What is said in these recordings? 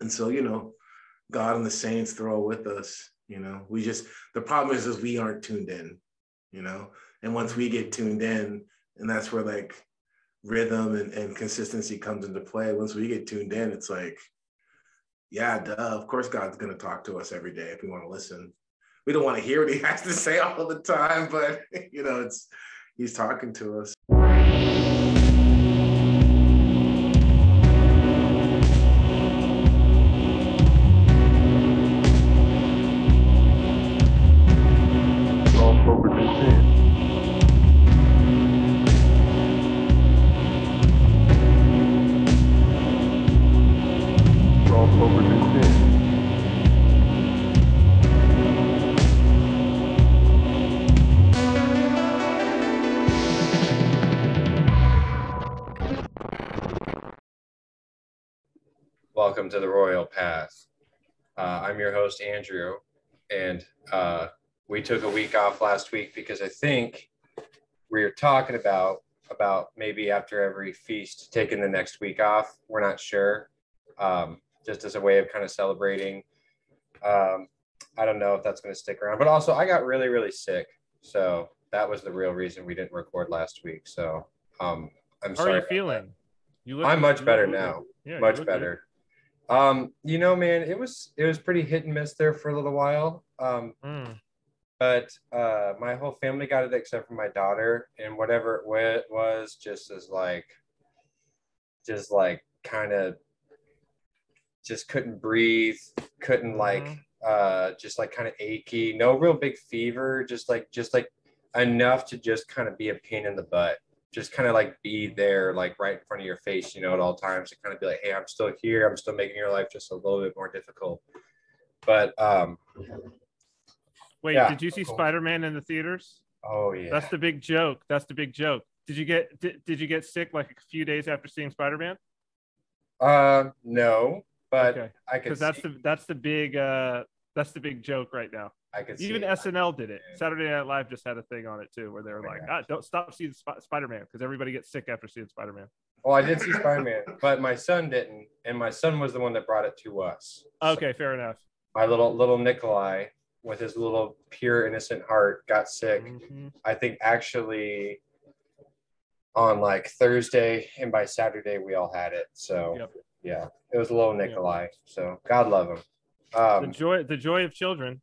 And so, you know, God and the saints, they're all with us. You know, we just the problem is is we aren't tuned in, you know. And once we get tuned in, and that's where like rhythm and, and consistency comes into play. Once we get tuned in, it's like, yeah, duh, of course God's gonna talk to us every day if we want to listen. We don't want to hear what he has to say all the time, but you know, it's he's talking to us. Welcome to the Royal Path. Uh, I'm your host, Andrew, and uh, we took a week off last week because I think we were talking about about maybe after every feast taking the next week off. We're not sure, um, just as a way of kind of celebrating. Um, I don't know if that's going to stick around, but also I got really really sick, so that was the real reason we didn't record last week. So um, I'm How sorry. are you feeling? You that. I'm much better now. Yeah, much look better. Um, you know, man, it was it was pretty hit and miss there for a little while. Um, Mm. but uh, my whole family got it except for my daughter, and whatever it wa- was, just as like, just like kind of, just couldn't breathe, couldn't like, Mhm. uh, just like kind of achy, no real big fever, just like just like enough to just kind of be a pain in the butt. Just kind of like be there, like right in front of your face, you know, at all times, to kind of be like, "Hey, I'm still here. I'm still making your life just a little bit more difficult." But um, Wait, Yeah, did you see. Spider Man in the theaters? oh yeah, That's the big joke. That's the big joke. Did you get did, did you get sick like a few days after seeing Spider Man? Um, no, but Okay, I could because that's see, the that's the big uh that's the big joke right now. I could Even. SNL did it. Saturday Night Live just had a thing on it too, where they were Oh like, ah, "Don't stop seeing Sp- Spider Man," because everybody gets sick after seeing Spider Man. Well, I did see Spider Man, but my son didn't, and my son was the one that brought it to us. So Okay, fair enough. my little little Nikolai, with his little pure innocent heart, got sick. Mhm. I think actually on like Thursday, and by Saturday we all had it. So Yep. yeah, it was a little Nikolai. So God love him. Um, The joy the joy of children.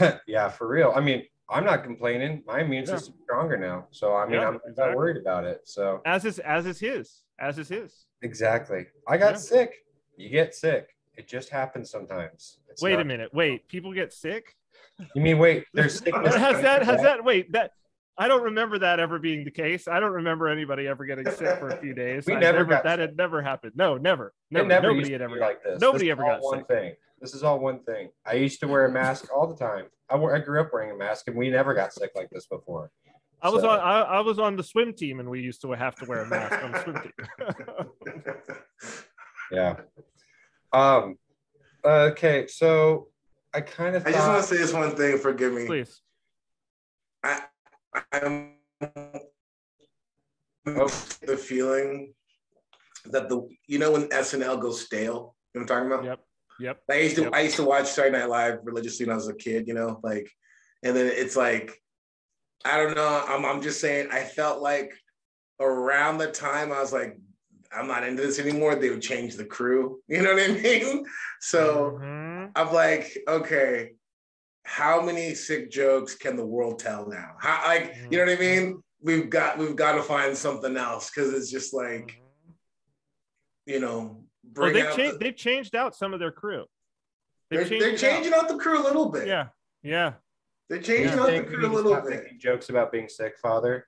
yeah, for real. I mean, I'm not complaining. My immune Yeah. system's stronger now, so I mean, Yeah, I'm not exactly. worried about it. So As is as is his. As is his. exactly, I got Yeah. sick. You get sick. It just happens sometimes. It's Wait a minute. Wait, people get sick? You mean wait? There's sickness. has that has that wait that I don't remember that ever being the case. I don't remember anybody ever getting sick for a few days. We I never got that sick. had never happened. No, never. Never. never nobody had ever got like this. Nobody This ever got one sick. thing. This is all one thing. I used to wear a mask all the time. I, wore, I grew up wearing a mask, and we never got sick like this before. I was So- on I, I was on the swim team and we used to have to wear a mask on the swim team. Yeah. Um. Okay, so I kind of I just want to say this one thing. Forgive me. Please. I, I'm Oh. the feeling that the you know when SNL goes stale. You know what I'm talking about? Yep. Yep. I used to Yep. I used to watch Saturday Night Live religiously when I was a kid, you know, like, and then it's like, I don't know. I'm I'm just saying. I felt like around the time I was like, I'm not into this anymore. They would change the crew. You know what I mean? So Mhm. I'm like, okay, how many sick jokes can the world tell now? How like, you know what I mean? We've got we've got to find something else because it's just like, you know, Well, bring they've out changed. the- They've changed out some of their crew. they're, they're it out. changing out the crew a little bit. Yeah. Yeah. They're changing out the crew a little stop bit. making jokes about being sick, Father?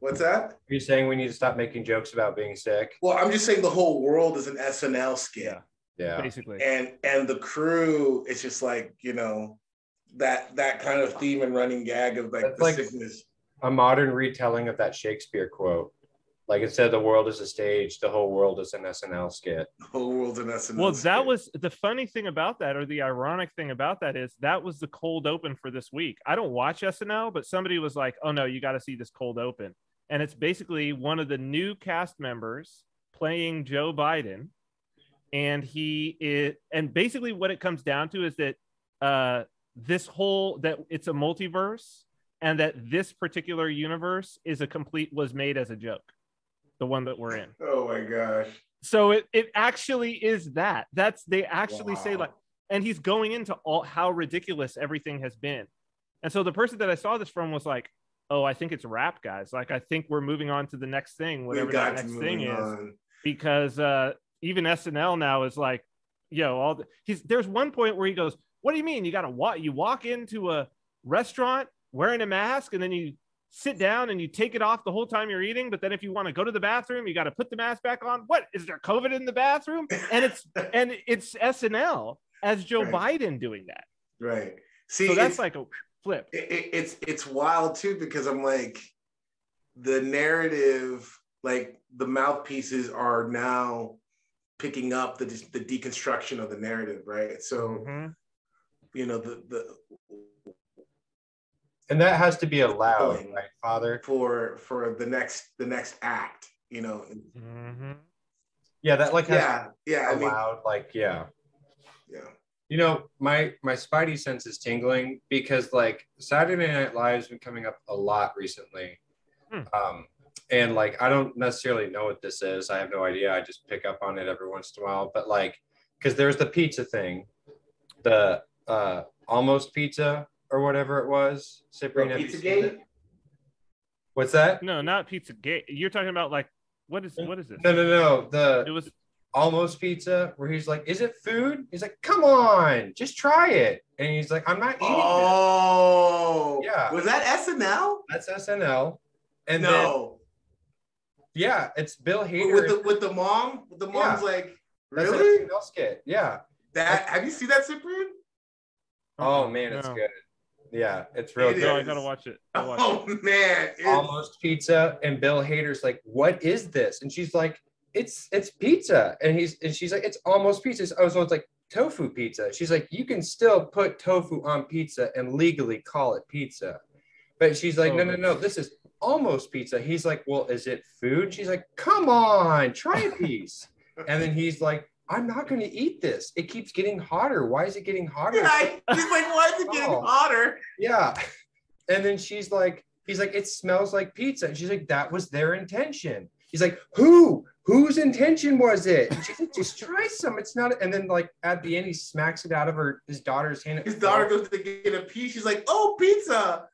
What's that? Are you saying we need to stop making jokes about being sick? Well, I'm just saying the whole world is an SNL skit. Yeah. Yeah. Basically. And and the crew, it's just like, you know, that that kind of theme and running gag of like That's the like- sickness. A modern retelling of that Shakespeare quote. Like it said, the world is a stage, the whole world is an SNL skit. The whole world's an SNL. Well, that was the funny thing about that, or the ironic thing about that is that was the cold open for this week. I don't watch SNL, but somebody was like, "Oh no, you got to see this cold open," and it's basically one of the new cast members playing Joe Biden, and he is and basically what it comes down to is that uh this whole that it's a multiverse and that this particular universe is a complete was made as a joke the one that we're in. Oh my gosh. so it, it actually is that. That's they actually say like and he's going into all how ridiculous everything has been. And so the person that i saw this from was like oh i think it's wrap guys. Like i think we're moving on to the next thing whatever got to next thing is. because uh even snl now is like yo all the, he's there's one point where he goes what do you mean? You gotta walk you walk into a restaurant wearing a mask and then you sit down and you take it off the whole time you're eating but then if you want to go to the bathroom you got to put the mask back on what is there covid in the bathroom and it's and it's snl as joe Right. biden doing that Right. See, so that's like a flip it, it- it's it's wild too because I'm like the narrative, like the mouthpieces are now picking up the the deconstruction of the narrative, right? So Mhm. you know the the And that has to be allowed, right, Father? for for the next the next act, you know. Mhm. Yeah, that like has Yeah, yeah. I to mean, allowed. Like, yeah. yeah. You know, my my spidey sense is tingling because like Saturday Night Live's been coming up a lot recently. Hmm. Um, and like I don't necessarily know what this is. I have no idea. I just pick up on it every once in a while. But like, because there's the pizza thing, the uh almost pizza or whatever it was. Cyprian, have Pizzagate? What's that? no not pizza gate you're talking about like what is what is this No, no, no. The it was almost pizza where he's like, "Is it food?" He's like, "Come on, just try it." And he's like, "I'm not eating this." Oh, Yeah. Was that SNL? That's SNL. And then no. yeah, it's Bill But Hader. with the with the mom, the mom's like, That's an really? SNL skit. Yeah. That have you seen that, Cyprian? Oh man, it's good. Yeah, it's real It good. no i gotta watch it watch Oh man, it's- Almost pizza, and Bill Hader's like, "What is this?" And she's like, "It's it's pizza," and he's and she's like, "It's almost pizza." Oh, so it's like tofu pizza. She's like, "You can still put tofu on pizza and legally call it pizza," but she's like, Oh, "No, no, no, this is almost pizza." He's like, "Well, is it food?" She's like, "Come on, try a piece," and then he's like. I'm not going to eat this. It keeps getting hotter. Why is it getting hotter? Yeah, I- he's like, why is it getting Oh. hotter? Yeah. And then she's like, he's like, it smells like pizza. And she's like, that was their intention. He's like, who? Whose intention was it? And she's like, just try some. It's not. And then like at the end, he smacks it out of her his daughter's hand. His daughter goes to get a piece. She's like, oh, pizza.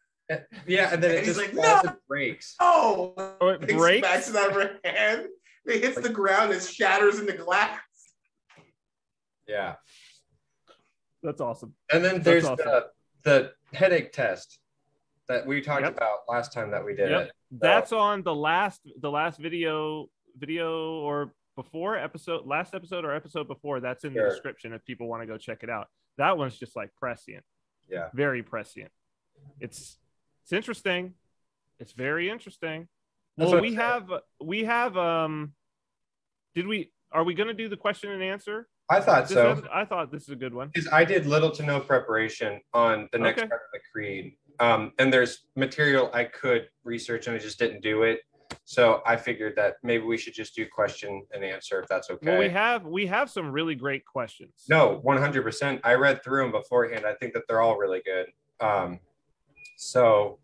Yeah, and then it and he's just like, falls "No." and breaks. Oh, Oh, it He breaks? smacks it out of her hand. It hits the ground and shatters into glass. Yeah. that's awesome And then there's awesome. the the headache test that we talked Yep. about last time that we did Yep. it. that's on the last the last video video or before episode last episode or episode before that's in the description if people want to go check it out that one's just like prescient Yeah. very prescient it's it's interesting it's very interesting That's well we have we have um did we are we going to do the question and answer I thought This so. is- i thought this is a good one Because I did little to no preparation on the next Okay. part of the creed. Um, and there's material I could research and I just didn't do it. So I figured that maybe we should just do question and answer if that's okay. well we have we have some really great questions no, 100%. I read through them beforehand. I think that they're all really good. Um, so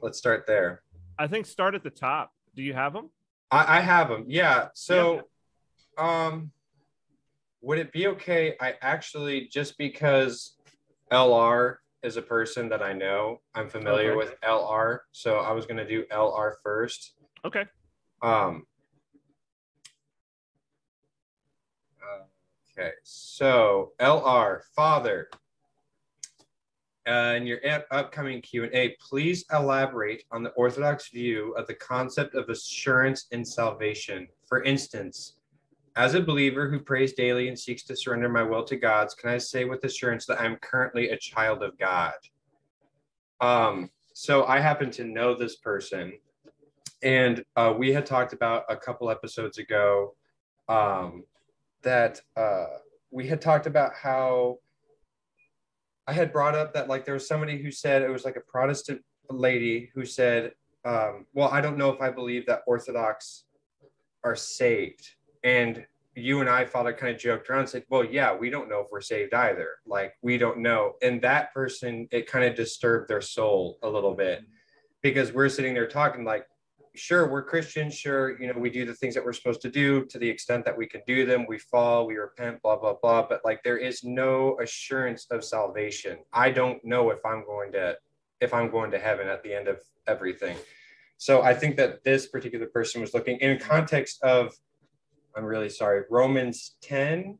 let's start there. i think start at the top do you have them I, I have them. Yeah. So, um, would it be okay? I actually just because LR is a person that I know, I'm familiar Okay. with LR, so I was gonna do LR first. okay Um. Okay, so LR father. Uh, in your up- upcoming Q&A, please elaborate on the Orthodox view of the concept of assurance in salvation. For instance, as a believer who prays daily and seeks to surrender my will to God's, can I say with assurance that I'm currently a child of God? Um, so I happen to know this person, and uh, we had talked about a couple episodes ago um, that uh, we had talked about how I had brought up that like there was somebody who said it was like a Protestant lady who said, um, "Well, I don't know if I believe that Orthodox are saved," and you and I, Father, kind of joked around, and said, Well, yeah, we don't know if we're saved either. Like, we don't know. And that person, it kind of disturbed their soul a little bit because we're sitting there talking, like, sure, we're Christians. Sure, you know, we do the things that we're supposed to do to the extent that we can do them. We fall, we repent, blah, blah, blah. But like, there is no assurance of salvation. I don't know if I'm going to, if I'm going to heaven at the end of everything. So I think that this particular person was looking in context of I'm really sorry, Romans 10,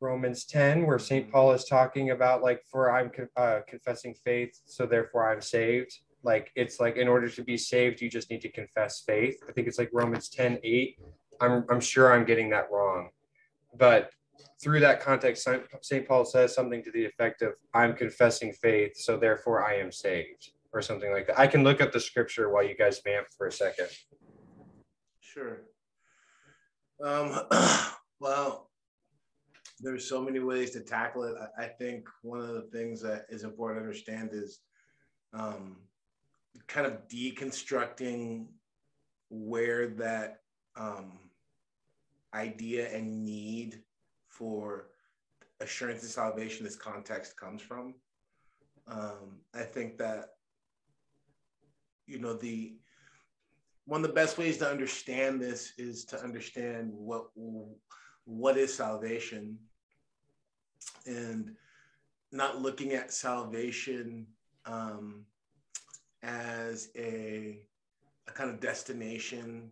Romans 10, where St. Paul is talking about like, for I'm uh, confessing faith, so therefore I'm saved. Like, it's like in order to be saved, you just need to confess faith. I think it's like Romans 10, 8. I'm, I'm sure I'm getting that wrong. But through that context, St. Paul says something to the effect of, I'm confessing faith, so therefore I am saved, or something like that. I can look up the scripture while you guys vamp for a second. Sure. Um, well, there's so many ways to tackle it. I, I, think one of the things that is important to understand is um, kind of deconstructing where that um, idea and need for assurance and salvation, this context comes from. Um, I think that, you know, the one of the best ways to understand this is to understand what what is salvation. And not looking at salvation um, as a, a, kind of destination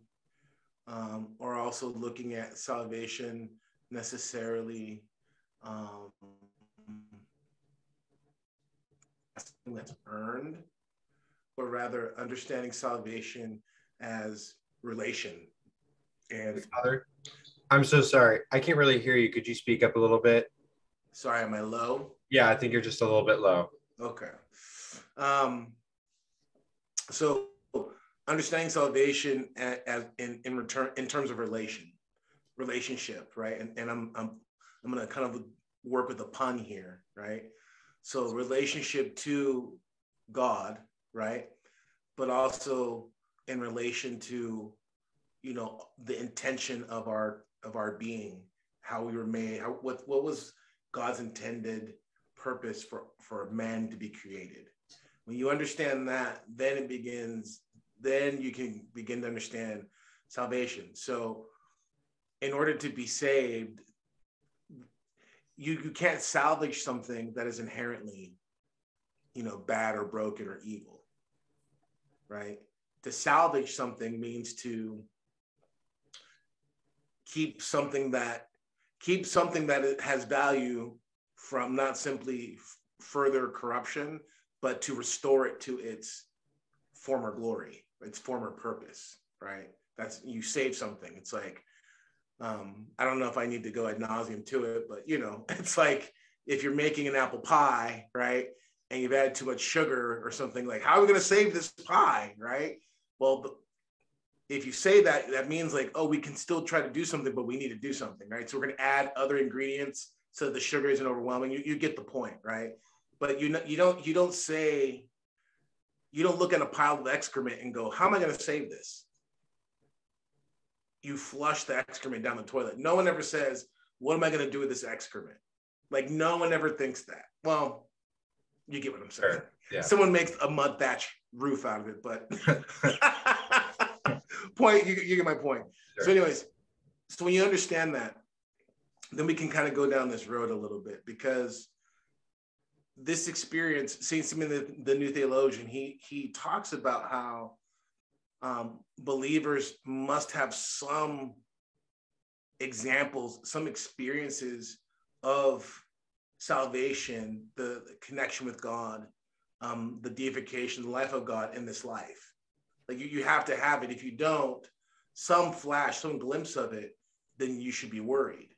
um, or also looking at salvation necessarily um, that's earned but rather understanding salvation as relation. And Father, I'm so sorry. I can't really hear you. Could you speak up a little bit? Sorry, am I low? Yeah, I think you're just a little bit low. Okay. Um, so understanding salvation as, in, in return in terms of relation, relationship, right? And, and I'm I'm I'm gonna kind of work with a pun here, right? So relationship to God, right? But also in relation to you know the intention of our of our being how we were made how, what what was god's intended purpose for for man to be created. When you understand that then it begins then you can begin to understand salvation. So in order to be saved you you can't salvage something that is inherently you know bad or broken or evil right to salvage something means to keep something that keep something that has value from not simply further corruption but to restore it to its former glory its former purpose right? That's you save something. It's like um, i don't know if i need to go ad nauseum to it but you know it's like if you're making an apple pie right and you've added too much sugar or something like how are we going to save this pie right well, if you say that, that means like, oh, we can still try to do something, but we need to do something, right? So we're going to add other ingredients so the sugar isn't overwhelming. You, you get the point, right? But you know, you don't you don't say you don't look at a pile of excrement and go, how am I going to save this? You flush the excrement down the toilet. No one ever says, what am I going to do with this excrement? Like no one ever thinks that. Well, you get what I'm saying. Sure. Yeah. Someone makes a mud thatch roof out of it, but point, you, you, get my point. Sure. So, anyways, so when you understand that, then we can kind of go down this road a little bit because this experience, Saint Simeon, the, the new theologian, he he talks about how um, believers must have some examples, some experiences of salvation, the, the connection with God, um, the deification, the life of God in this life. Like you, you have to have it. If you don't, some flash, some glimpse of it, then you should be worried.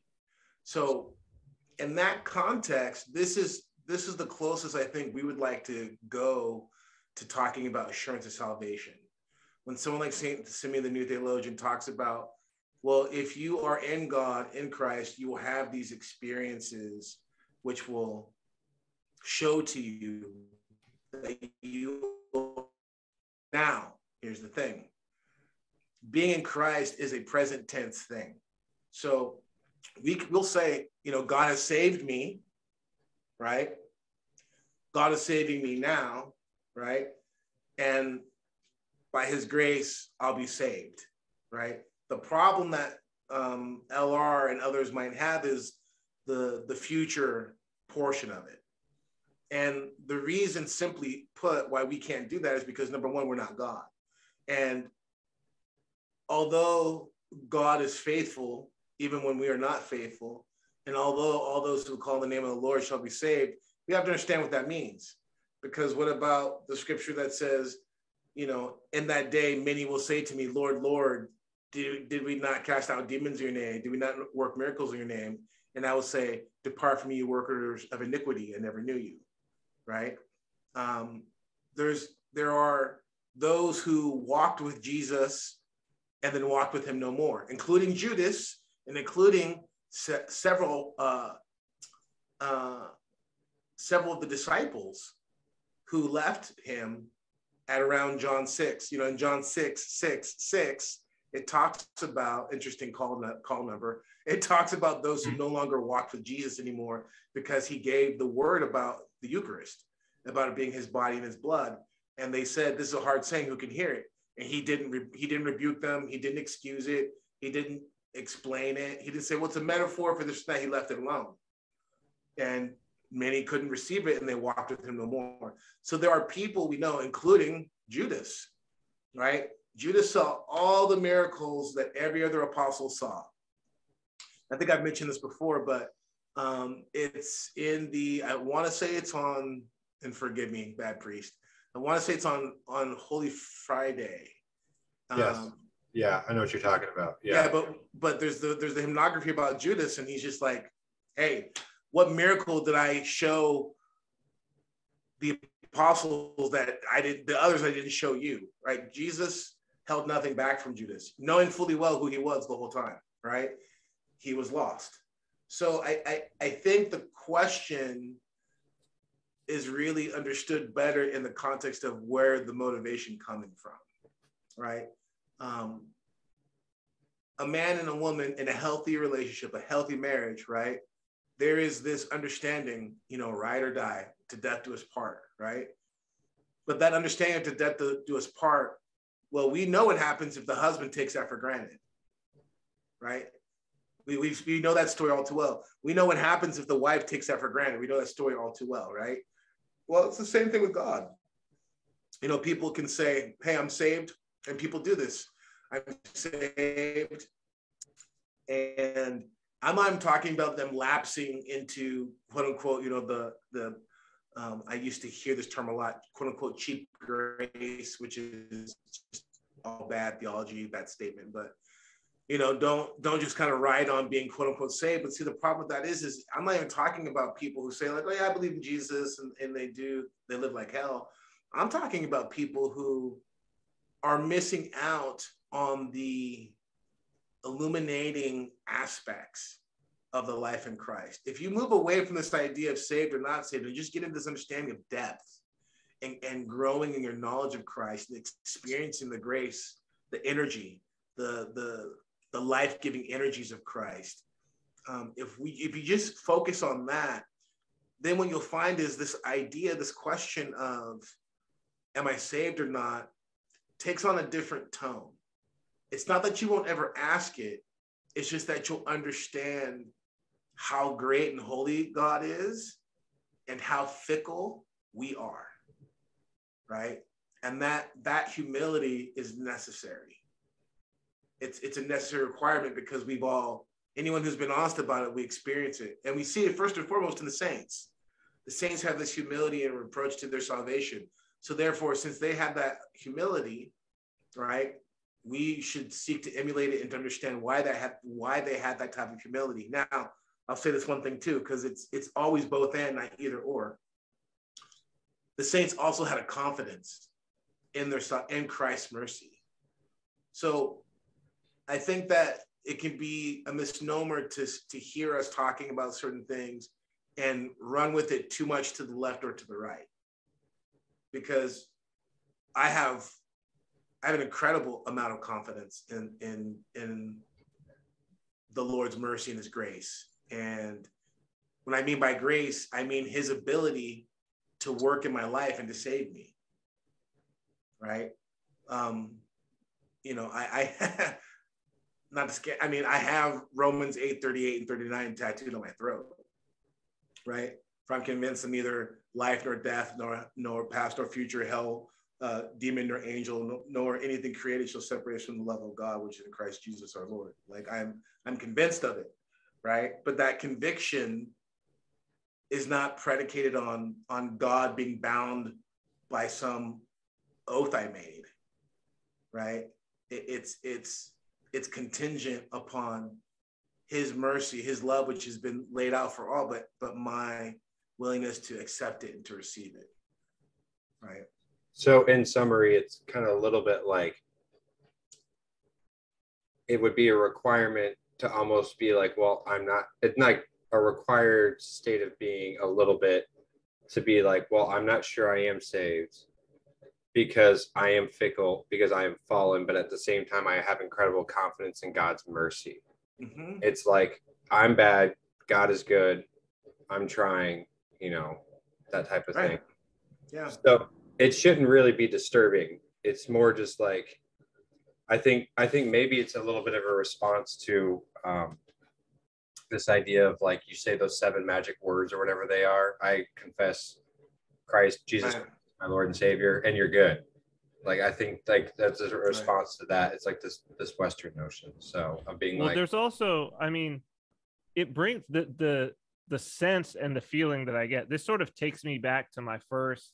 So in that context, this is this is the closest I think we would like to go to talking about assurance of salvation. When someone like Saint Simeon the New Theologian talks about, well, if you are in God, in Christ, you will have these experiences which will show to you that you now here's the thing being in christ is a present tense thing So we will say, you know, God has saved me, right? God is saving me now, right? And by his grace, I'll be saved, right? The problem that um, LR and others might have is the, the future portion of it. And the reason, simply put, why we can't do that is because number one, we're not God. And although God is faithful, even when we are not faithful, and although all those who call the name of the Lord shall be saved, we have to understand what that means. Because what about the scripture that says, you know, in that day, many will say to me, Lord, Lord, did, did we not cast out demons in your name? Did we not work miracles in your name? And I will say, Depart from me, you workers of iniquity, I never knew you. Right? Um, there's there are those who walked with Jesus and then walked with him no more, including Judas and including se- several uh, uh, several of the disciples who left him at around John 6. You know, in John 6, 6, 6, it talks about interesting call, call number. It talks about those who mm-hmm. no longer walk with Jesus anymore because he gave the word about the Eucharist, about it being his body and his blood. And they said, This is a hard saying, who can hear it? And he didn't re- he didn't rebuke them, he didn't excuse it, he didn't explain it. He didn't say, Well, it's a metaphor for this that he left it alone. And many couldn't receive it and they walked with him no more. So there are people we know, including Judas, right? Judas saw all the miracles that every other apostle saw. I think I've mentioned this before, but um, it's in the, I want to say it's on, and forgive me, bad priest. I want to say it's on on Holy Friday. Yes. Um, yeah, I know what you're talking about. Yeah. yeah, but but there's the there's the hymnography about Judas, and he's just like, hey, what miracle did I show the apostles that I did the others I didn't show you? Right? Jesus held nothing back from Judas, knowing fully well who he was the whole time, right? He was lost. So I I, I think the question is really understood better in the context of where the motivation coming from, right? Um, a man and a woman in a healthy relationship, a healthy marriage, right? there is this understanding, you know, ride or die, to death do us part, right? But that understanding to death to do us part, well, we know what happens if the husband takes that for granted, right? We, we, we know that story all too well. We know what happens if the wife takes that for granted. We know that story all too well, right? Well, it's the same thing with God. You know, people can say, hey, I'm saved, and people do this. I'm saved, and I'm not talking about them lapsing into quote unquote, you know, the the um, I used to hear this term a lot, quote unquote, cheap grace, which is just all bad theology, bad statement. But you know, don't don't just kind of ride on being quote unquote saved. But see, the problem with that is, is I'm not even talking about people who say like, oh yeah, I believe in Jesus, and, and they do, they live like hell. I'm talking about people who are missing out on the illuminating aspects of the life in Christ. If you move away from this idea of saved or not saved and just get into this understanding of depth and, and growing in your knowledge of Christ and experiencing the grace, the energy, the, the, the life-giving energies of Christ. Um, if we if you just focus on that, then what you'll find is this idea, this question of am I saved or not, takes on a different tone. It's not that you won't ever ask it, it's just that you'll understand how great and holy God is and how fickle we are. Right? And that that humility is necessary. It's it's a necessary requirement because we've all anyone who's been honest about it, we experience it. And we see it first and foremost in the saints. The saints have this humility and reproach to their salvation. So therefore, since they have that humility, right, we should seek to emulate it and to understand why that had why they had that type of humility. Now, I'll say this one thing too, because it's it's always both and not either or. The saints also had a confidence in their in Christ's mercy. So I think that it can be a misnomer to, to hear us talking about certain things and run with it too much to the left or to the right. Because I have I have an incredible amount of confidence in in in the Lord's mercy and his grace. And when I mean by grace, I mean his ability to work in my life and to save me. Right. Um, you know, I, I not to scare, I mean, I have Romans 8, 38 and 39 tattooed on my throat. Right. For I'm convinced I'm neither life nor death, nor nor past nor future, hell, uh, demon nor angel, nor anything created shall separate us from the love of God, which is in Christ Jesus our Lord. Like I'm I'm convinced of it, right? But that conviction is not predicated on on God being bound by some oath I made, right? It, it's it's it's contingent upon His mercy, His love, which has been laid out for all, but but my willingness to accept it and to receive it, right? So, in summary, it's kind of a little bit like it would be a requirement to almost be like, well, I'm not, it's not a required state of being a little bit to be like, well, I'm not sure I am saved because I am fickle, because I am fallen, but at the same time, I have incredible confidence in God's mercy. Mm-hmm. It's like, I'm bad, God is good, I'm trying, you know, that type of right. thing. Yeah. So, it shouldn't really be disturbing. It's more just like I think I think maybe it's a little bit of a response to um, this idea of like you say those seven magic words or whatever they are. I confess Christ, Jesus, right. my Lord and Savior, and you're good. Like I think like that's a response right. to that. It's like this this Western notion. So of being well, like, there's also, I mean, it brings the the the sense and the feeling that I get. This sort of takes me back to my first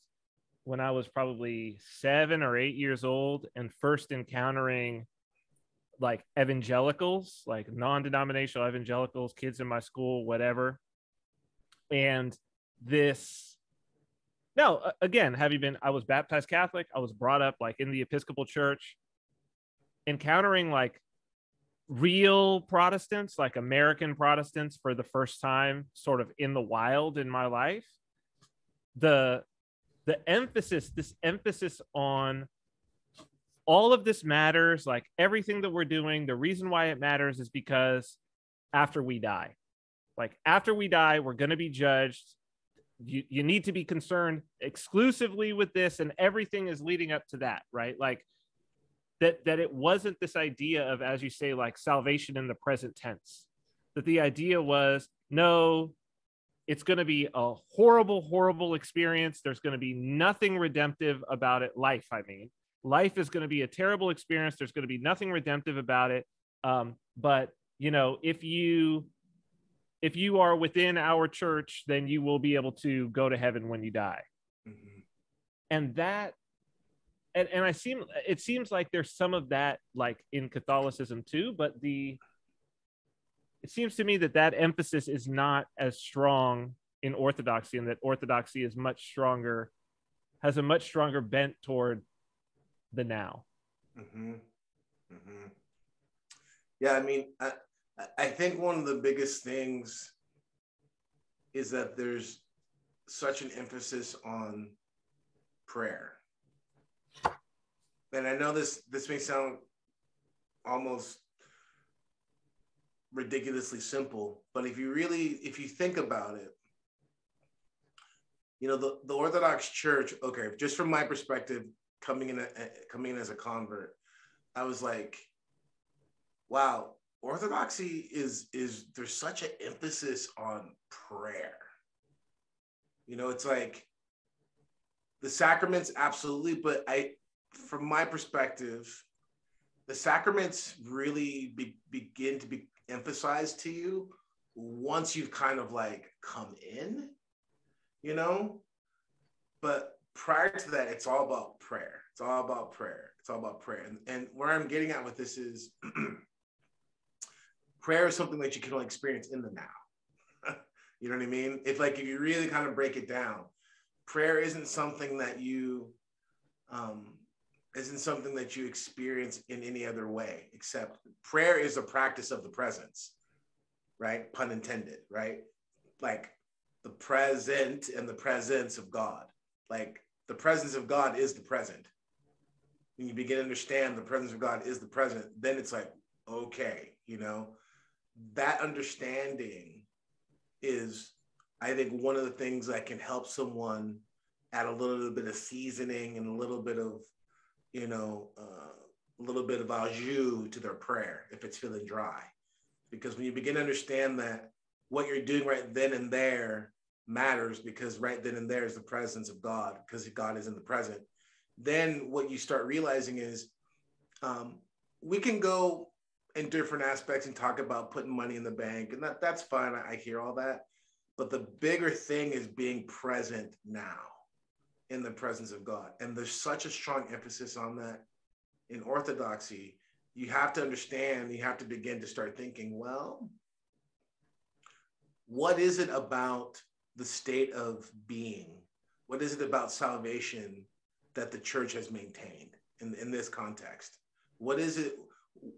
when I was probably seven or eight years old and first encountering like evangelicals, like non denominational evangelicals, kids in my school, whatever. And this, now, again, have you been? I was baptized Catholic. I was brought up like in the Episcopal Church, encountering like real Protestants, like American Protestants for the first time, sort of in the wild in my life. The the emphasis, this emphasis on all of this matters, like everything that we're doing, the reason why it matters is because after we die, like after we die, we're going to be judged. You, you need to be concerned exclusively with this, and everything is leading up to that, right? Like that, that it wasn't this idea of, as you say, like salvation in the present tense, that the idea was no, it's going to be a horrible, horrible experience. There's going to be nothing redemptive about it. Life, I mean, life is going to be a terrible experience. There's going to be nothing redemptive about it. Um, but you know, if you if you are within our church, then you will be able to go to heaven when you die. Mm-hmm. And that and, and I seem it seems like there's some of that like in Catholicism too, but the it seems to me that that emphasis is not as strong in orthodoxy and that orthodoxy is much stronger has a much stronger bent toward the now mm-hmm. Mm-hmm. yeah i mean I, I think one of the biggest things is that there's such an emphasis on prayer and i know this this may sound almost ridiculously simple. But if you really, if you think about it, you know, the, the Orthodox Church, okay, just from my perspective, coming in, a, coming in as a convert, I was like, wow, Orthodoxy is, is there's such an emphasis on prayer. You know, it's like the sacraments, absolutely, but I, from my perspective, the sacraments really be, begin to be, emphasized to you once you've kind of like come in, you know? But prior to that, it's all about prayer. It's all about prayer. It's all about prayer. And, and where I'm getting at with this is prayer is something that you can only experience in the now. you know what I mean? If like if you really kind of break it down, prayer isn't something that you um isn't something that you experience in any other way except prayer is a practice of the presence right? Pun intended right? Like the present and the presence of god. Like the presence of god is the present. When you begin to understand the presence of god is the present then it's like okay you know? That understanding is, I think, one of the things that can help someone add a little bit of seasoning and a little bit of, you know, uh, a little bit of au jus to their prayer if it's feeling dry. Because when you begin to understand that what you're doing right then and there matters because right then and there is the presence of God because God is in the present. Then what you start realizing is um, we can go in different aspects and talk about putting money in the bank, and that that's fine. I, I hear all that, but the bigger thing is being present now in the presence of God, and there's such a strong emphasis on that in orthodoxy. You have to understand. You have to begin to start thinking. Well, what is it about the state of being? What is it about salvation that the church has maintained in, in this context? What is it?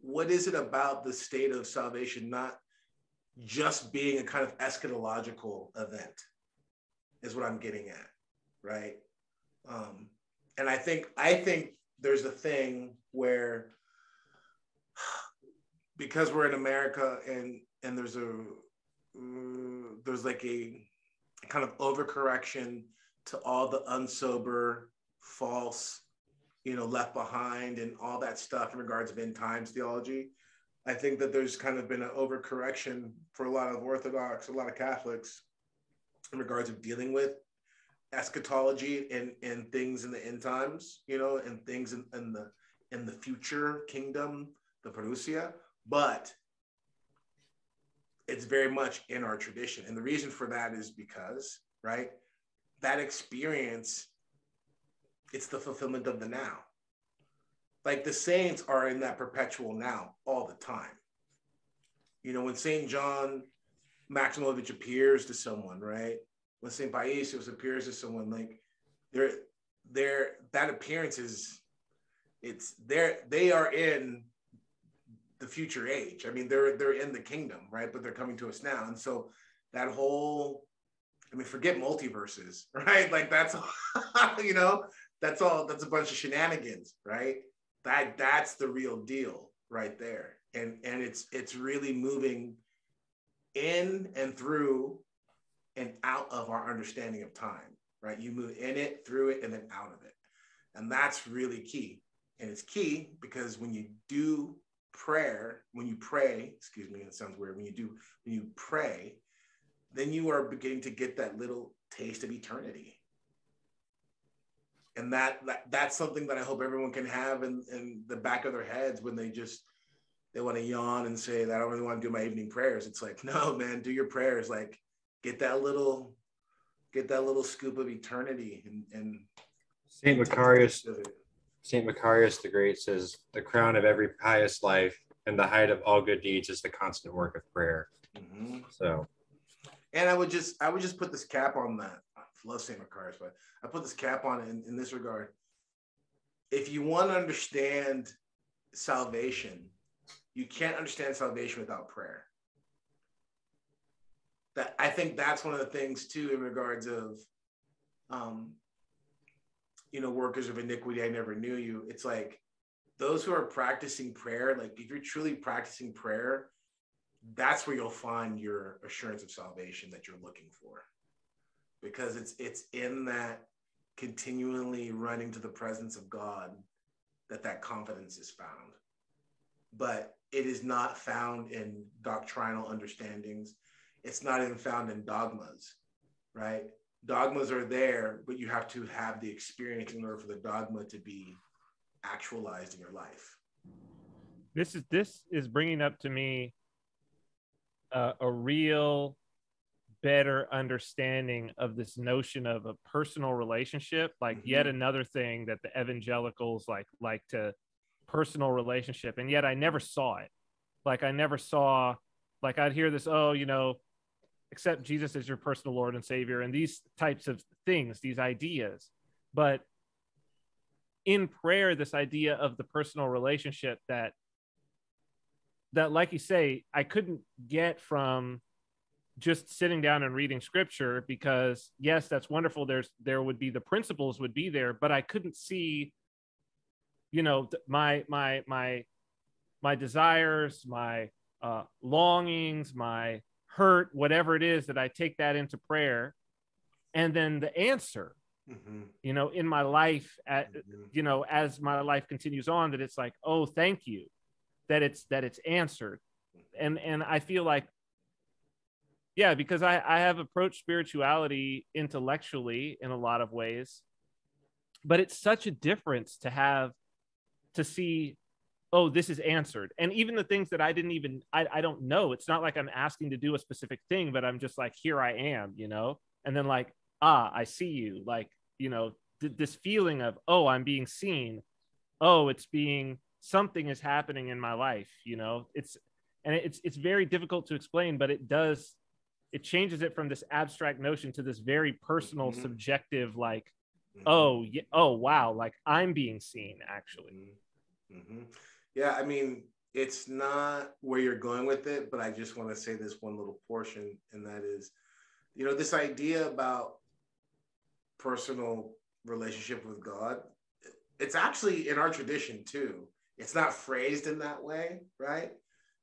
What is it about the state of salvation not just being a kind of eschatological event? Is what I'm getting at, right? Um, and I think I think there's a thing where because we're in America and and there's a uh, there's like a kind of overcorrection to all the unsober, false, you know, left behind and all that stuff in regards of end times theology. I think that there's kind of been an overcorrection for a lot of Orthodox, a lot of Catholics in regards of dealing with eschatology and, and things in the end times, you know, and things in, in the in the future kingdom, the parousia. But it's very much in our tradition. And the reason for that is because, right, that experience, it's the fulfillment of the now. Like the saints are in that perpetual now all the time. You know, when St. John Maximovich appears to someone, right? When St. Paisios appears to someone, like they're they're that appearance is it's they're they are in the future age. I mean, they're they're in the kingdom, right? But they're coming to us now, and so that whole, I mean, forget multiverses, right? Like that's, you know, that's all. That's a bunch of shenanigans, right? That that's the real deal right there, and and it's it's really moving in and through and out of our understanding of time, right? You move in it, through it, and then out of it, and that's really key. And it's key because when you do prayer, when you pray, excuse me, it sounds weird, when you do, when you pray, then you are beginning to get that little taste of eternity. And that, that that's something that I hope everyone can have in, in the back of their heads when they just they want to yawn and say that I don't really want to do my evening prayers. It's like, no, man, do your prayers. Like get that little get that little scoop of eternity and, and Saint Macarius St. Macarius the Great says, The crown of every pious life and the height of all good deeds is the constant work of prayer. Mm-hmm. So, and I would just, I would just put this cap on that. I love St. Macarius, but I put this cap on it in, in this regard. If you want to understand salvation, you can't understand salvation without prayer. That I think that's one of the things too in regards of um, you know, workers of iniquity, I never knew you. It's like those who are practicing prayer, like if you're truly practicing prayer, that's where you'll find your assurance of salvation that you're looking for. Because it's it's in that continually running to the presence of God that that confidence is found. But it is not found in doctrinal understandings. It's not even found in dogmas, right? dogmas are there, but you have to have the experience in order for the dogma to be actualized in your life. This is this is bringing up to me uh, a real better understanding of this notion of a personal relationship like mm-hmm. yet another thing that the evangelicals like like to personal relationship and yet i never saw it like i never saw like i'd hear this oh you know accept Jesus as your personal Lord and Savior and these types of things, these ideas. But in prayer, this idea of the personal relationship that that, like you say, I couldn't get from just sitting down and reading scripture because yes, that's wonderful. There's there would be the principles would be there, but I couldn't see, you know, my my my my desires, my uh, longings, my hurt, whatever it is, that I take that into prayer. And then the answer, Mhm. you know, in my life, at, Mhm. you know, as my life continues on, that it's like, oh, thank you, that it's that it's answered. And and I feel like, yeah, because I I have approached spirituality intellectually in a lot of ways, but it's such a difference to have to see oh this is answered. And even the things that i didn't even I, I don't know. It's not like i'm asking to do a specific thing but i'm just like here i am you know? And then like ah i see you. Like you know th- this feeling of oh i'm being seen. Oh it's being something is happening in my life you know? It's and it's it's very difficult to explain but it does it changes it from this abstract notion to this very personal Mhm. subjective like Mhm. oh yeah oh wow like i'm being seen actually. Hmm Yeah, I mean, it's not where you're going with it, but I just want to say this one little portion, and that is, you know, this idea about personal relationship with God. It's actually in our tradition too. It's not phrased in that way, right?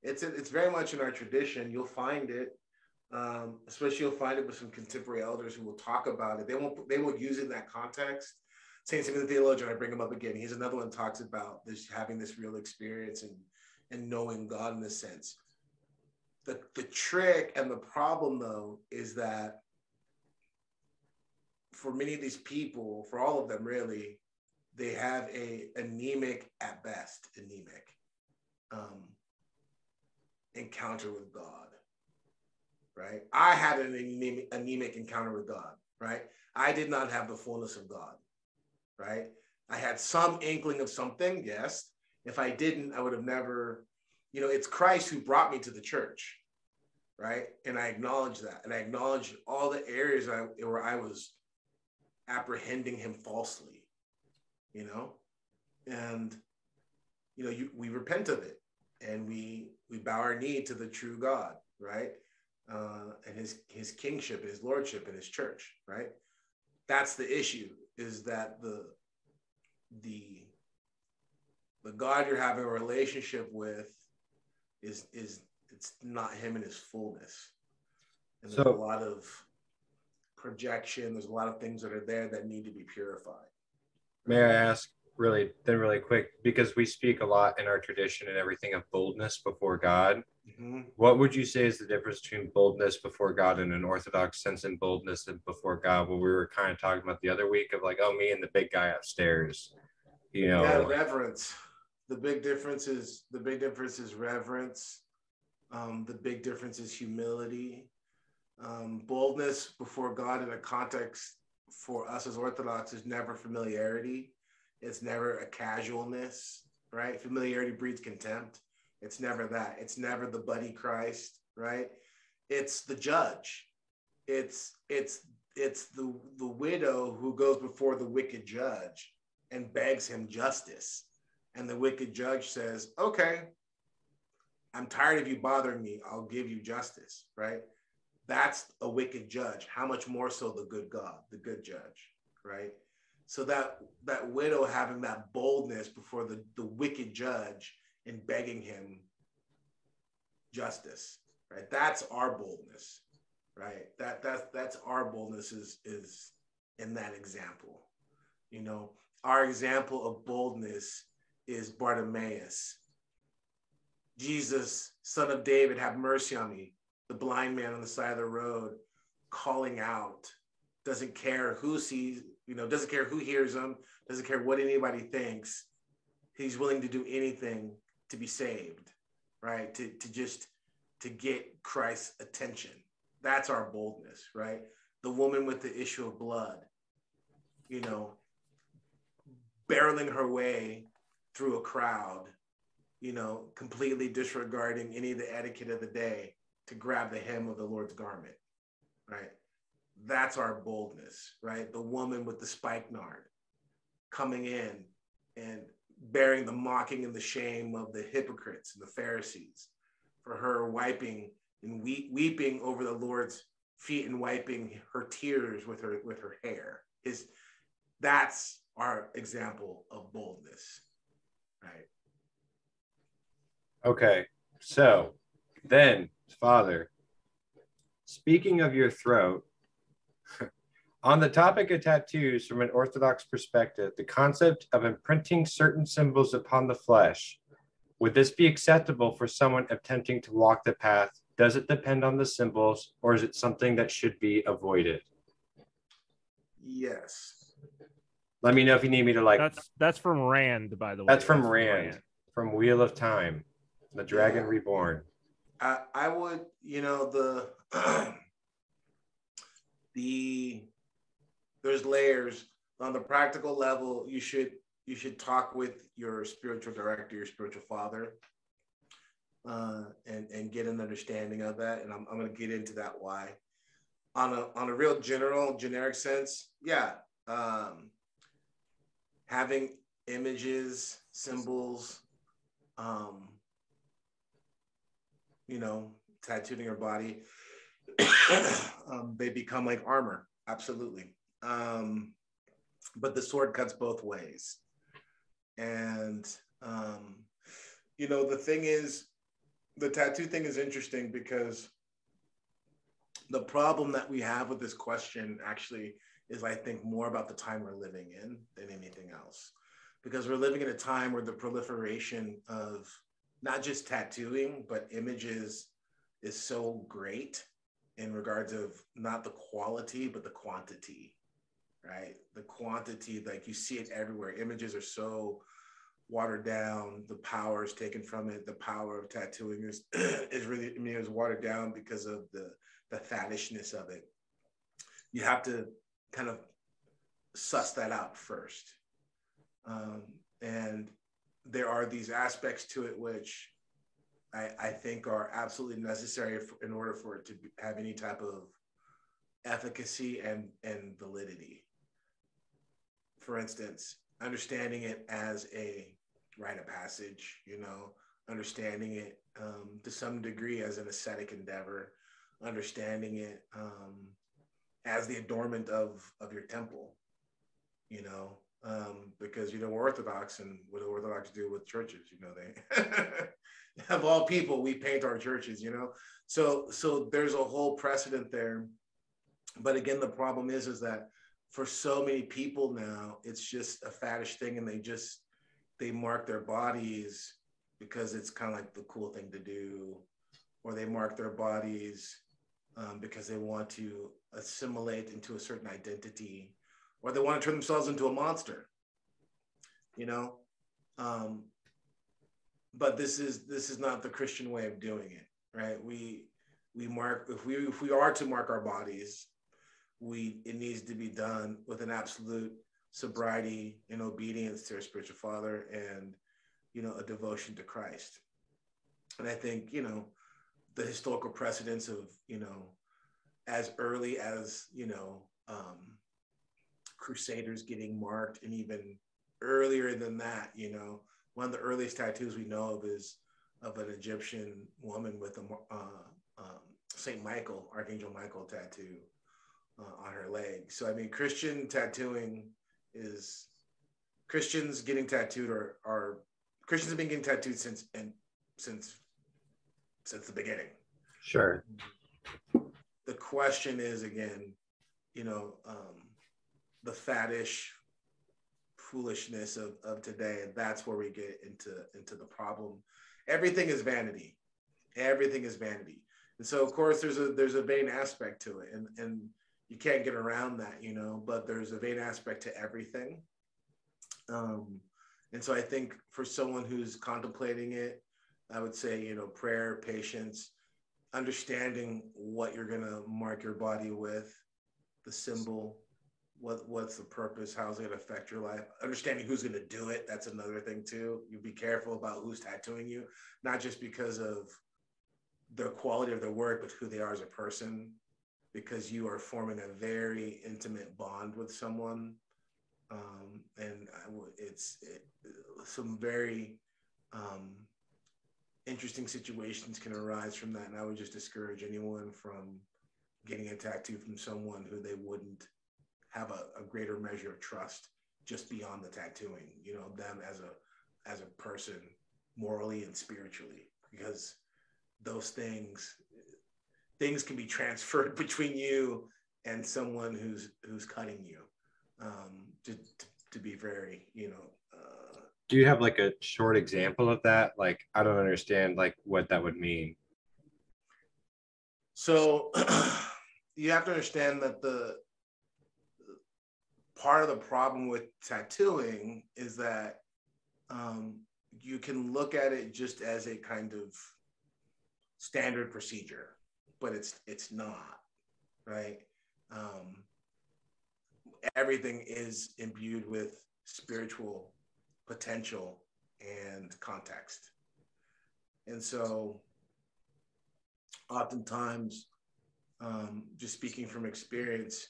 It's it's very much in our tradition. You'll find it, um, especially you'll find it with some contemporary elders who will talk about it. They won't they won't use it in that context. Saint Simon the theologian, I bring him up again. He's another one talks about this having this real experience and and knowing God in a sense. The the trick and the problem though is that for many of these people, for all of them really, they have a anemic at best, anemic um, encounter with God. Right? I had an anemic, anemic encounter with God. Right? I did not have the fullness of God right? I had some inkling of something, yes. If I didn't, I would have never, you know, it's Christ who brought me to the church, right? And I acknowledge that. And I acknowledge all the areas I, where I was apprehending him falsely, you know? And, you know, you, we repent of it and we we bow our knee to the true God, right? Uh, and his his kingship, his lordship, and his church, right? That's the issue is that the the the God you're having a relationship with is is it's not him in his fullness. And there's So- a lot of projection, there's a lot of things that are there that need to be purified. May I ask really then really quick because we speak a lot in our tradition and everything of boldness before God. Mhm. What would you say is the difference between boldness before God in an orthodox sense and boldness and before God? What we were kind of talking about the other week of like, oh, me and the big guy upstairs, you know, Yeah, reverence. The big difference is the big difference is reverence. Um, the big difference is humility. Um, boldness before God in a context for us as Orthodox is never familiarity. It's never a casualness, right? Familiarity breeds contempt. It's never that. It's never the buddy Christ, right? It's the judge. It's it's it's the the widow who goes before the wicked judge and begs him justice. And the wicked judge says, Okay, I'm tired of you bothering me. I'll give you justice, right? That's a wicked judge. How much more so the good God, the good judge, right? So that that widow having that boldness before the, the wicked judge and begging him justice, right? That's our boldness, right? That that's that's our boldness is is in that example. You know, our example of boldness is Bartimaeus. Jesus, son of David, have mercy on me. The blind man on the side of the road calling out, doesn't care who sees, you know, doesn't care who hears him, doesn't care what anybody thinks. He's willing to do anything to be saved, right? To, to just to get Christ's attention. That's our boldness, right? The woman with the issue of blood, you know, barreling her way through a crowd, you know, completely disregarding any of the etiquette of the day to grab the hem of the Lord's garment, right? That's our boldness, right? The woman with the spikenard coming in and bearing the mocking and the shame of the hypocrites and the Pharisees for her wiping and we- weeping over the Lord's feet and wiping her tears with her with her hair. Is that's our example of boldness, right? Okay, so Then, Father, speaking of your throat, on the topic of tattoos from an Orthodox perspective, the concept of imprinting certain symbols upon the flesh, would this be acceptable for someone attempting to walk the path? Does it depend on the symbols, or is it something that should be avoided? Yes. Let me know if you need me to like. That's that's from Rand, by the way. That's from Rand, from Wheel of Time, The Dragon Yeah. Reborn. I, I would, you know, the the there's layers on the practical level. You should you should talk with your spiritual director, your spiritual father, uh, and and get an understanding of that. And I'm I'm gonna get into that why. On a on a real general generic sense, yeah. Um, having images, symbols, um, you know, tattooing your body, um, they become like armor. Absolutely. Um, but the sword cuts both ways. And, um, you know, the thing is, the tattoo thing is interesting because the problem that we have with this question actually is, I think, more about the time we're living in than anything else. Because we're living in a time where the proliferation of not just tattooing, but images is so great in regards of not the quality, but the quantity, right? The quantity, like you see it everywhere. Images are so watered down. The power is taken from it. The power of tattooing is is really, I mean, it was watered down because of the the faddishness of it. You have to kind of suss that out first. Um, and there are these aspects to it which I, I think are absolutely necessary f in order for it to have any type of efficacy and, and validity. For instance, understanding it as a rite of passage, you know, understanding it um, to some degree as an ascetic endeavor, understanding it um, as the adornment of, of your temple, you know, um, because you know we're Orthodox, and what do Orthodox do with churches? You know, they of all people, we paint our churches. You know, so so there's a whole precedent there. But again, the problem is is that for so many people now, it's just a faddish thing, and they just they mark their bodies because it's kind of like the cool thing to do, or they mark their bodies um, because they want to assimilate into a certain identity. Or they want to turn themselves into a monster you know? Um, but this is this is not the christian way of doing it right? We we mark if we if we are to mark our bodies we it needs to be done with an absolute sobriety and obedience to our spiritual father and you know a devotion to christ. And i think you know the historical precedents of you know as early as you know um, crusaders getting marked and even earlier than that you know one of the earliest tattoos we know of is of an egyptian woman with a uh, um, saint michael archangel michael tattoo uh, on her leg so i mean christian tattooing is christians getting tattooed are, are christians have been getting tattooed since and since since the beginning Sure. the question is again, you know, um, the faddish foolishness of, of today, and that's where we get into into the problem. Everything is vanity. Everything is vanity, and so of course there's a there's a vain aspect to it, and and you can't get around that, you know. But there's a vain aspect to everything, um, and so I think for someone who's contemplating it, I would say you know prayer, patience understanding what you're going to mark your body with, the symbol, what what's the purpose, how's it going to affect your life, understanding who's going to do it. That's another thing too. You be careful about who's tattooing you, not just because of the quality of their work, but who they are as a person, because you are forming a very intimate bond with someone, um, and it's it, some very um, interesting situations can arise from that. And I would just discourage anyone from getting a tattoo from someone who they wouldn't have a, a, greater measure of trust just beyond the tattooing, you know, them as a as a person morally and spiritually. Because those things things can be transferred between you and someone who's who's cutting you um to, to, be very you know uh, Do you have like a short example of that? Like, I don't understand like what that would mean. so you have to understand that the part of the problem with tattooing is that um, you can look at it just as a kind of standard procedure, but it's it's not, right? Um, everything is imbued with spiritual potential and context, and so oftentimes, um, just speaking from experience,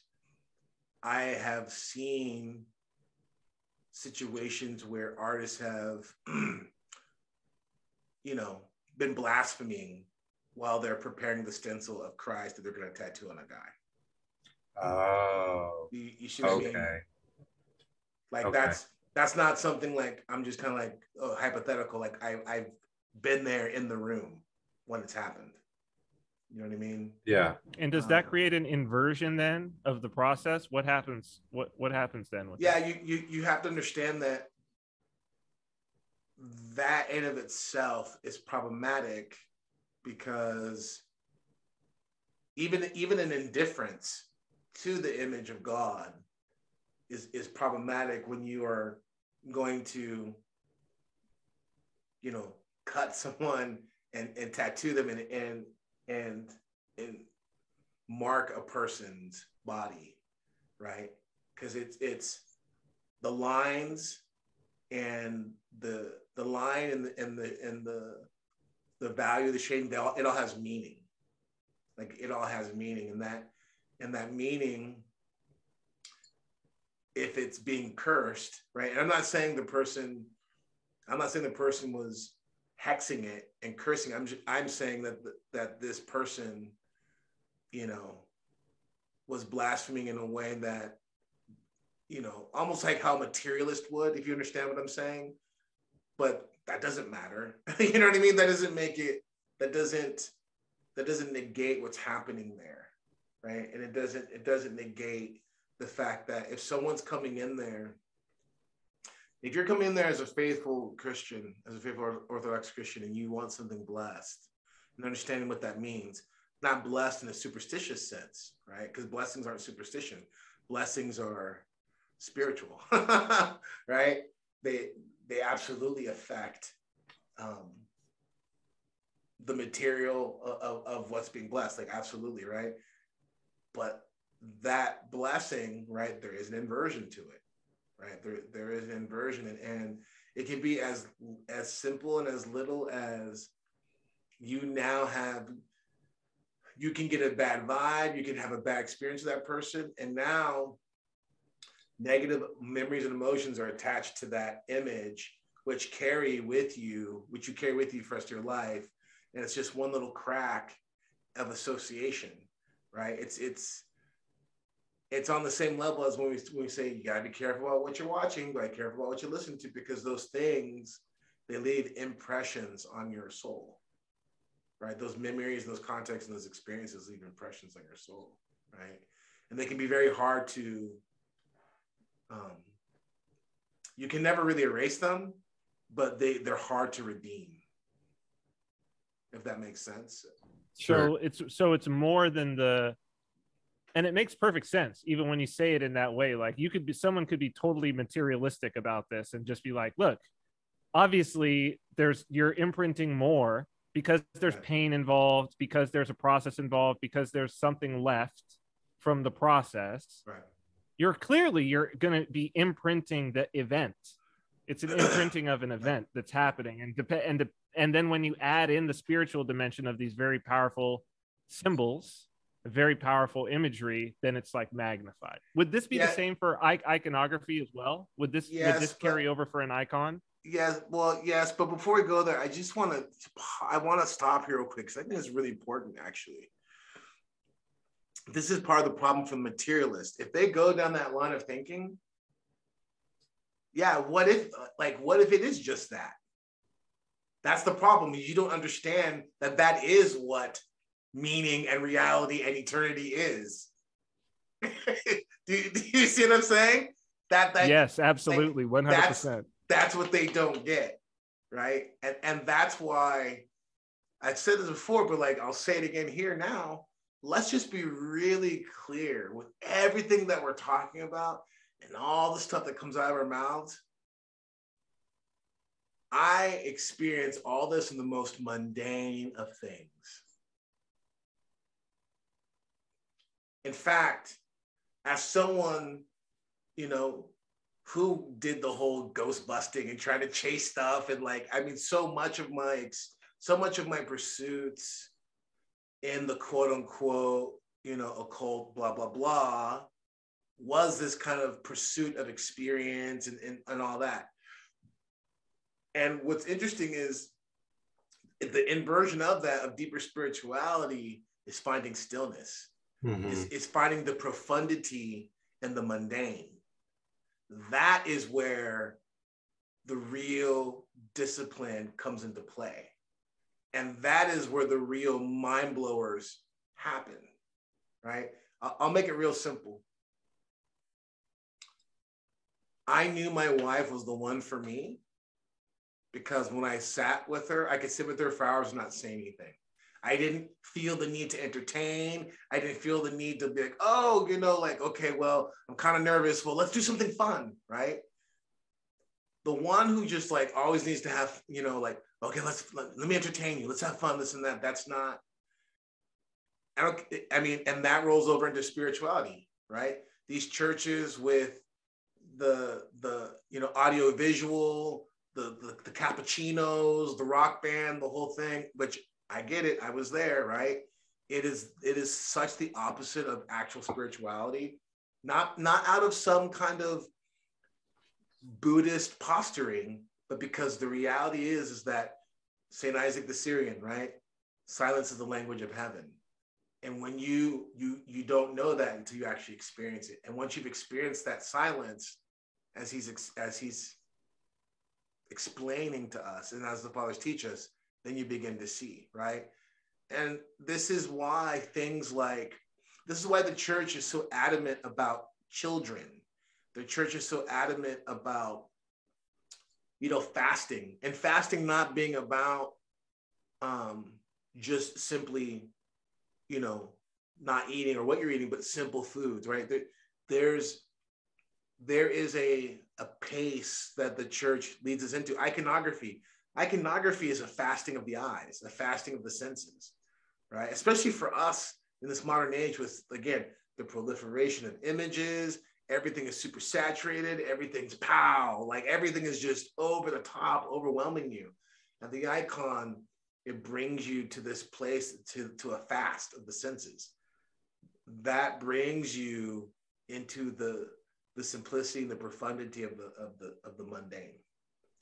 I have seen situations where artists have, you know, been blaspheming while they're preparing the stencil of Christ that they're going to tattoo on a guy. Oh, You, you see what I mean? okay. Like Okay. that's that's not something like I'm just kind of like oh, hypothetical. Like I I've been there in the room when it's happened. You know what I mean? Yeah. And does Um, that create an inversion then of the process? What happens? What what happens then with yeah that? you, you you have to understand that that in of itself is problematic because even even an indifference to the image of god is is problematic when you are going to you know cut someone and and tattoo them and and and and mark a person's body right? Because it's it's the lines and the the line and the and the and the the value the shading they all, it all has meaning. Like it all has meaning and that and that meaning if it's being cursed right? And i'm not saying the person i'm not saying the person was hexing it and cursing. I'm just, i'm saying that that this person you know was blaspheming in a way that you know, almost like how materialist would, if you understand what I'm saying. But that doesn't matter. you know what I mean? That doesn't make it, that doesn't, that doesn't negate what's happening there. Right. And it doesn't, it doesn't negate the fact that if someone's coming in there, if you're coming in there as a faithful Christian, as a faithful Orthodox Christian, and you want something blessed and understanding what that means, not blessed in a superstitious sense, right? Because blessings aren't superstition. Blessings are spiritual, right? They they absolutely affect um, the material of, of what's being blessed, like absolutely, right? But that blessing, right? There is an inversion to it, right? There there is an inversion, and, and it can be as as simple and as little as you now have you can get a bad vibe, you can have a bad experience with that person, and now negative memories and emotions are attached to that image, which carry with you, which you carry with you for the rest of your life. And it's just one little crack of association, right? It's it's it's on the same level as when we, when we say you gotta be careful about what you're watching, gotta be careful about what you listen to, because those things they leave impressions on your soul, right? Those memories, those contexts, and those experiences leave impressions on your soul, right? And they can be very hard to um, you can never really erase them, but they they're hard to redeem. If that makes sense. So it's so it's more than the and it makes perfect sense even when you say it in that way like you could be someone could be totally materialistic about this and just be like look obviously there's you're imprinting more because there's pain involved because there's a process involved because there's something left from the process Right. You're clearly you're going to be imprinting the event it's an imprinting of an event that's happening and dep- and de- and then when you add in the spiritual dimension of these very powerful symbols very powerful imagery then it's like magnified would this be Yeah. the same for I- iconography as well would this Yes, would this but- carry over for an icon Yes, well, yes, but before we go there, I just want to I want to stop here real quick because I think it's really important actually. This is part of the problem for the materialist. If they go down that line of thinking, yeah, what if like what if it is just that? That's the problem. You don't understand that that is what meaning and reality and eternity is. do, you, do, you see what I'm saying? That, that yes, absolutely, one hundred percent. That's what they don't get, right? And and that's why I said this before, but like I'll say it again here now. Let's just be really clear with everything that we're talking about and all the stuff that comes out of our mouths. I experience all this in the most mundane of things. In fact, as someone, you know, who did the whole ghost busting and trying to chase stuff and like, I mean, so much of my so much of my pursuits in the quote unquote, you know, occult, blah, blah, blah, was this kind of pursuit of experience and, and, and all that. And what's interesting is the inversion of that, of deeper spirituality, is finding stillness, mm-hmm. is, is finding the profundity and the mundane. That is where the real discipline comes into play. And that is where the real mind blowers happen, right? I'll make it real simple. I knew my wife was the one for me because when I sat with her, I could sit with her for hours and not say anything. I didn't feel the need to entertain. I didn't feel the need to be like, oh, you know, like, okay, well, I'm kind of nervous. Well, let's do something fun, right? The one who just like always needs to have, you know, like, okay, let's let, let me entertain you. Let's have fun, this and that. That's not, I don't, I mean, and that rolls over into spirituality, right? These churches with the, the, you know, audio visual, the, the, the cappuccinos, the rock band, the whole thing, which I get it. I was there, right? It is it is such the opposite of actual spirituality. Not not out of some kind of Buddhist posturing, but because the reality is is that Saint Isaac the Syrian, right? Silence is the language of heaven. And when you you you don't know that until you actually experience it. And once you've experienced that silence, as he's as he's explaining to us and as the fathers teach us, then you begin to see, right? And this is why things like this is why the church is so adamant about children. The church is so adamant about you know fasting and fasting not being about um just simply you know not eating or what you're eating but simple foods right? There, there's there is a a pace that the church leads us into. Iconography iconography is a fasting of the eyes a fasting of the senses right? Especially for us in this modern age with again the proliferation of images everything is super saturated everything's pow like everything is just over the top overwhelming you and the icon it brings you to this place to, to a fast of the senses that brings you into the the simplicity and the profundity of the of the of the mundane.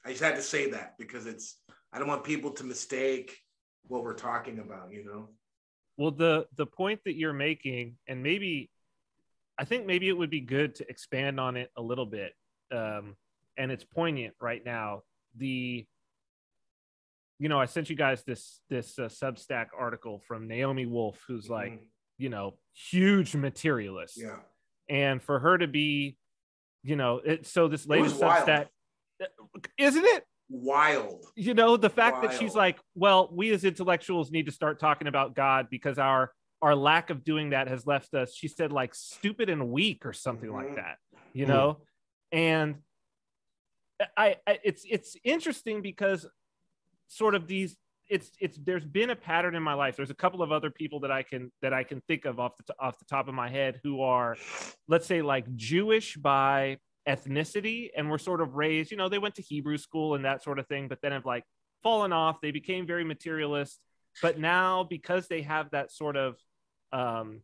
I just had to say that because it's I don't want people to mistake what we're talking about, you know. Well, the the point that you're making, and maybe I think maybe it would be good to expand on it a little bit. Um, and it's poignant right now. The you know, I sent you guys this this uh, Substack article from Naomi Wolf, who's like, mm-hmm. you know, huge materialist. Yeah. And for her to be you know, it, so this latest Substack, isn't it? Wild. You know, the fact wild. that she's like, well, we as intellectuals need to start talking about God because our our lack of doing that has left us. She said like stupid and weak or something mm-hmm. like that. You mm-hmm. know, and I, I it's it's interesting because sort of these it's it's there's been a pattern in my life. There's a couple of other people that I can that I can think of off the off the top of my head who are, let's say, like Jewish by ethnicity, and were sort of raised. You know, they went to Hebrew school and that sort of thing, but then have like fallen off. They became very materialist, but now because they have that sort of, um,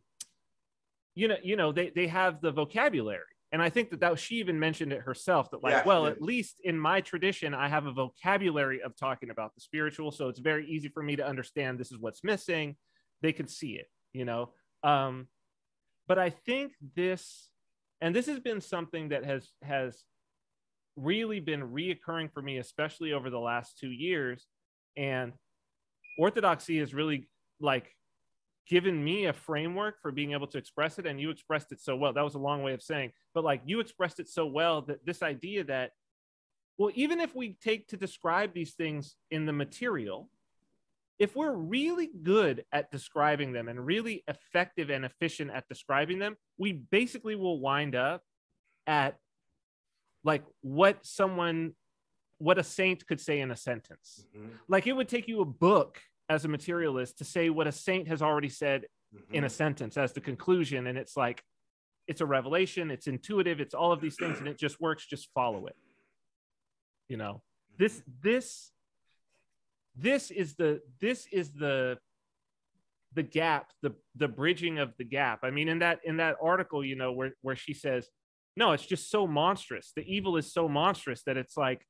you know, you know, they they have the vocabulary and I think that that she even mentioned it herself that like, yeah, well, at least in my tradition, I have a vocabulary of talking about the spiritual, so it's very easy for me to understand this is what's missing. They can see it, you know. Um, but I think this, and this has been something that has has really been reoccurring for me, especially over the last two years, And orthodoxy is really like given me a framework for being able to express it and you expressed it so well that was a long way of saying but like you expressed it so well that this idea that well even if we take to describe these things in the material if we're really good at describing them and really effective and efficient at describing them we basically will wind up at like what someone what a saint could say in a sentence Mhm. like it would take you a book as a materialist to say what a saint has already said Mhm. in a sentence as the conclusion. And it's like it's a revelation it's intuitive it's all of these things and it just works just follow it. You know this this this is the this is the the gap the the bridging of the gap. I mean in that in that article you know where where she says no it's just so monstrous. The evil is so monstrous that it's like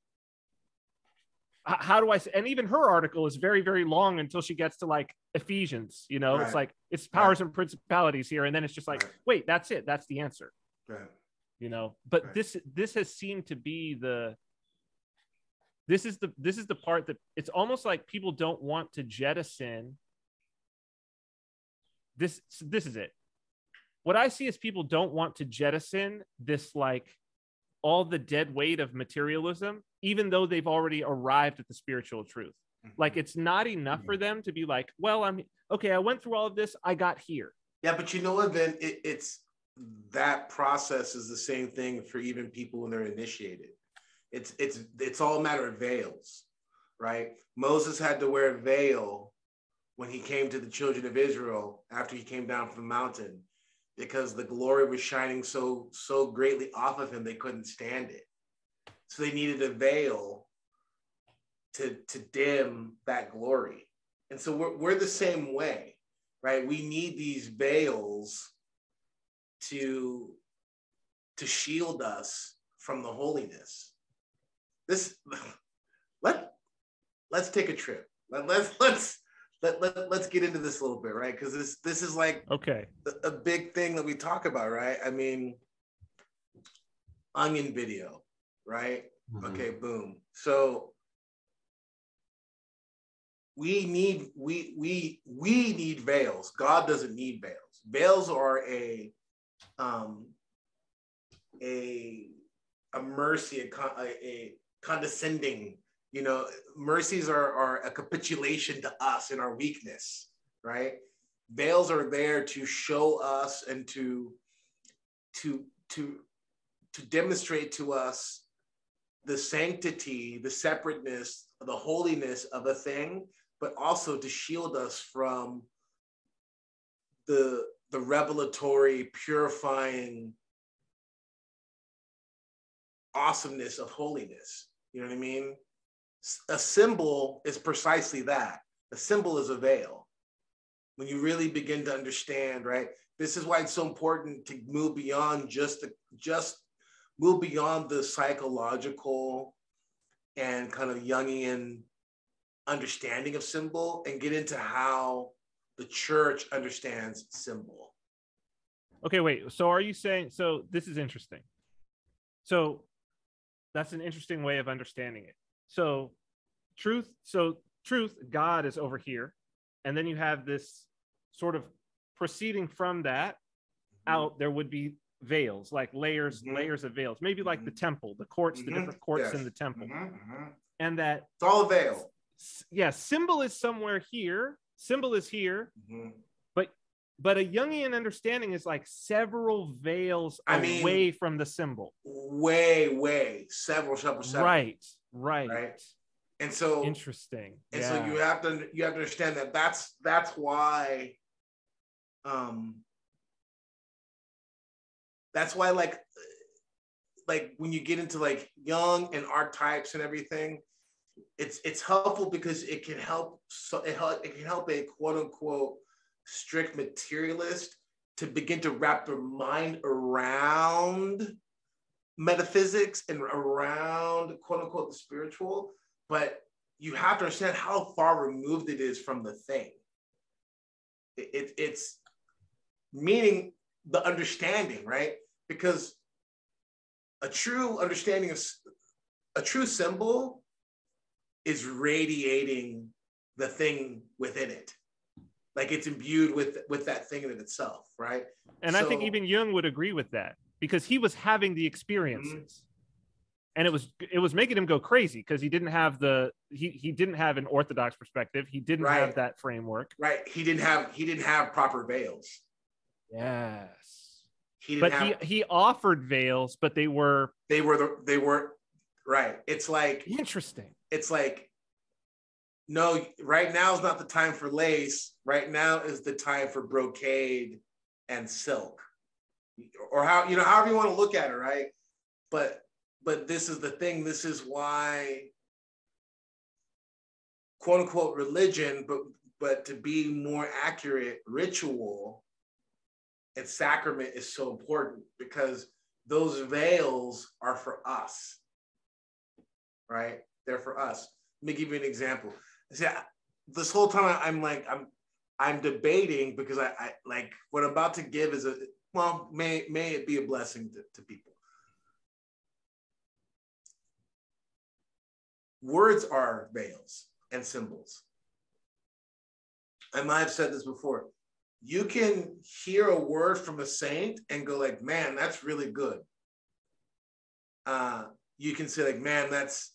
how do I say? And even her article is very, very long until she gets to like Ephesians. You know, Right. it's like it's powers and principalities here, and then it's just like, Right. wait, that's it. That's the answer. Right. You know, but Right. this this has seemed to be the this is the this is the part that it's almost like people don't want to jettison this this is it what i see is people don't want to jettison this like all the dead weight of materialism even though they've already arrived at the spiritual truth mm-hmm. like it's not enough for mm-hmm. them to be like well i'm okay i went through all of this i got here Yeah, but you know what? Then it, it's that process is the same thing for even people when they're initiated. It's it's it's all a matter of veils, right? Moses had to wear a veil when he came to the children of Israel after he came down from the mountain because the glory was shining so so greatly off of him they couldn't stand it. So they needed a veil to to dim that glory. And so we're, we're the same way right? We need these veils to to shield us from the holiness. This let let's take a trip. Let, let's let's let, let, let's get into this a little bit, right? Because this this is like okay a, a big thing that we talk about, right? I mean, onion video, right? Okay, boom. So we need we we we need veils. God doesn't need veils. Veils are a um a a mercy, a, con- a, a condescending. You know, mercies are are a capitulation to us in our weakness, right? Veils are there to show us and to to to to demonstrate to us the sanctity, the separateness, the holiness of a thing, but also to shield us from the the revelatory, purifying awesomeness of holiness. You know what I mean? A symbol is precisely that. A symbol is a veil. When you really begin to understand, right? This is why it's so important to move beyond just the just move beyond the psychological and kind of Jungian understanding of symbol and get into how the church understands symbol. Okay, wait. So are you saying so this is interesting. So that's an interesting way of understanding it. So truth, so truth, God is over here. And then you have this sort of proceeding from that mm-hmm. out, there would be veils, like layers, Mhm. layers of veils, maybe like the temple, the courts, the Mhm. different courts in the temple. Mhm, mhm. And that It's all a veil. s- yeah, symbol is somewhere here, symbol is here, Mhm. but a Jungian understanding is like several veils I mean- away from the symbol. Way, way, several, several, several. Right, right. Right. And so Interesting. And yeah. so you have to you have to understand that that's that's why um that's why like like when you get into like Jungian archetypes and everything it's it's helpful because it can help so it, help, it can help a quote unquote strict materialist to begin to wrap their mind around metaphysics and around quote unquote the spiritual but you have to understand how far removed it is from the thing. It, it- it's meaning the understanding, right? Because a true understanding of a true symbol is radiating the thing within it. Like it's imbued with with that thing in it itself, right? And I think even Jung would agree with that because he was having the experiences. Mm-hmm. And it was it was making him go crazy because he didn't have the he he didn't have an orthodox perspective. He didn't have that framework. Right. He didn't have he didn't have proper veils. Yes. He But have he he offered veils, but they were they were the they were right. It's like interesting. it's like no, right now is not the time for lace. Right now is the time for brocade and silk. Or how you know, however you want to look at it, right? But but this is the thing, this is why quote unquote religion, but but to be more accurate, ritual and sacrament is so important because those veils are for us. Right? They're for us. Let me give you an example. See, I- this whole time I'm like, I'm I'm debating because I, I like what I'm about to give is a well, may may it be a blessing to, to people. Words are veils and symbols. I might have said this before. You can hear a word from a saint and go like, man, that's really good. Uh, you can say like, man, that's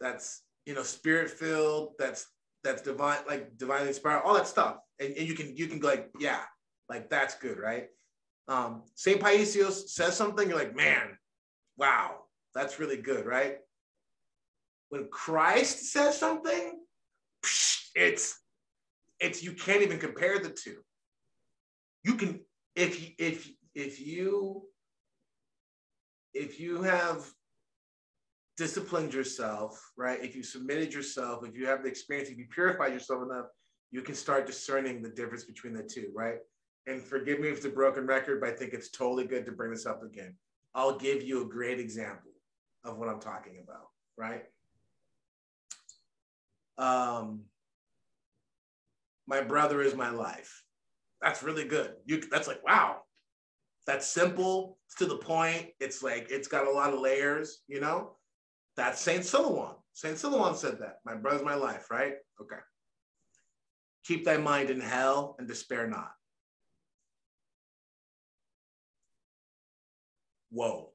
that's you know spirit filled. That's that's divine, like divinely inspired, all that stuff. And, and you can you can go like, yeah, like that's good, right? Um, Saint Paisios says something, you're like, man, wow, that's really good, right? When Christ says something, it's it's you can't even compare the two. You can if you- if if you if you have disciplined yourself, right? If you submitted yourself, if you have the experience, if you purified yourself enough, you can start discerning the difference between the two, right? And forgive me if it's a broken record, but I think it's totally good to bring this up again. I'll give you a great example of what I'm talking about, right? Um, my brother is my life. That's really good. You that's like, wow. That's simple, it's to the point. It's like it's got a lot of layers, you know? That's Saint Silouan. Saint Silouan said that. My brother's my life, right? Okay. Keep thy mind in hell and despair not. Whoa.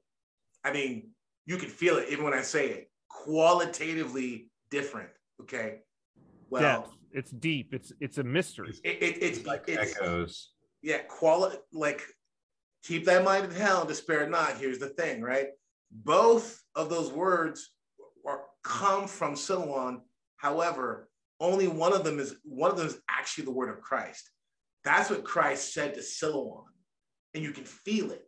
I mean, you can feel it even when I say it. Qualitatively different. Okay. Well. It's deep. It's it's a mystery. it, it, it's like it's echoes. yeah, quality like keep that mind in hell and despair not. Here's the thing, right? Both of those words are come from Silouan. However, only one of them is one of them is actually the word of Christ. That's what Christ said to Silouan, and you can feel it.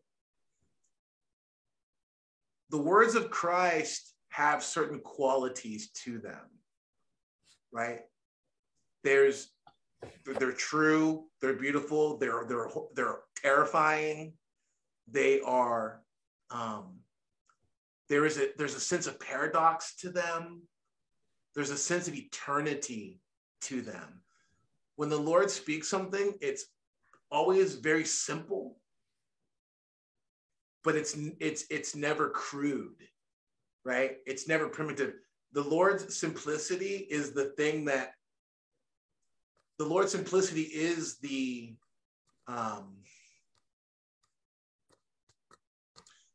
The words of Christ have certain qualities to them, right? There's they're true, they're beautiful, they're they're they're terrifying, they are um there is a there's a sense of paradox to them, there's a sense of eternity to them. When the Lord speaks something, it's always very simple, but it's it's it's never crude, right? It's never primitive. The Lord's simplicity is the thing that the Lord's simplicity is the um,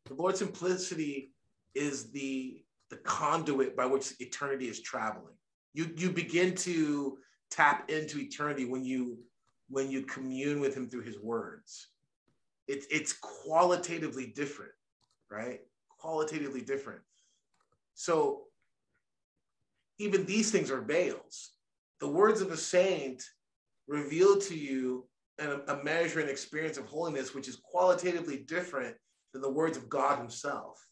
the Lord's simplicity is the the conduit by which eternity is traveling. You you begin to tap into eternity when you when you commune with Him through His words. It's it's qualitatively different, right? Qualitatively different. So even these things are veils the words of a saint reveal to you an, a measure and experience of holiness which is qualitatively different than the words of God Himself.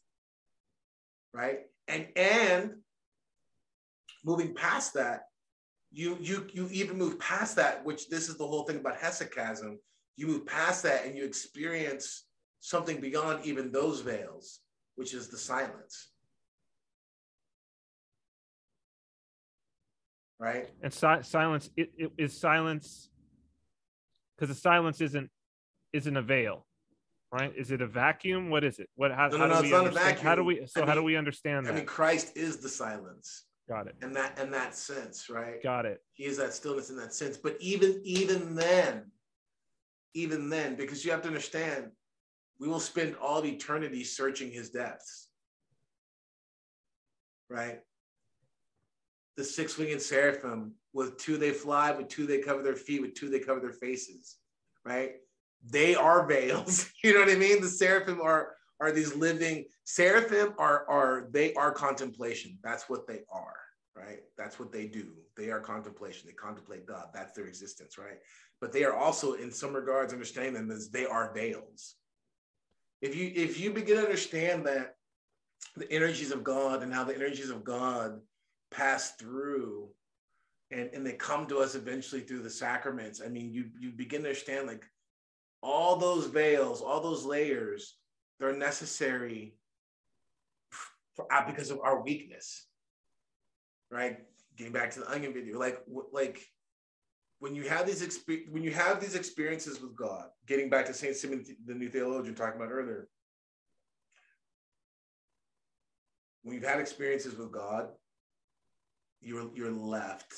Right? And and moving past that, you you you even move past that, which this is the whole thing about hesychasm. You move past that and you experience something beyond even those veils, which is the silence. Right? And si- silence it, it is silence because the silence isn't isn't a veil, right? Is it a vacuum? What is it? What how, No, how no, do no, we not a understand? How do we so I how do we understand that I mean, Christ is the silence. Got it. and that in that sense, right? Got it. He is that stillness in that sense. But even even then, even then, because you have to understand, we will spend all of eternity searching his depths. Right? The six-winged seraphim, with two they fly, with two they cover their feet, with two they cover their faces. Right? They are veils. you know what I mean? The seraphim are are these living seraphim are are they are contemplation. That's what they are right? That's what they do. They are contemplation. They contemplate God. That's their existence, right? But they are also, in some regards, understanding them as they are veils. If you if you begin to understand that the energies of God and how the energies of God pass through and, and they come to us eventually through the sacraments, I mean, you you begin to understand like all those veils, all those layers, they're necessary for, uh, because of our weakness right? Getting back to the onion video, like like when you have these exp- when you have these experiences with God, getting back to Saint Simeon, the new theologian, talking about earlier. When you've had experiences with God, you're you're left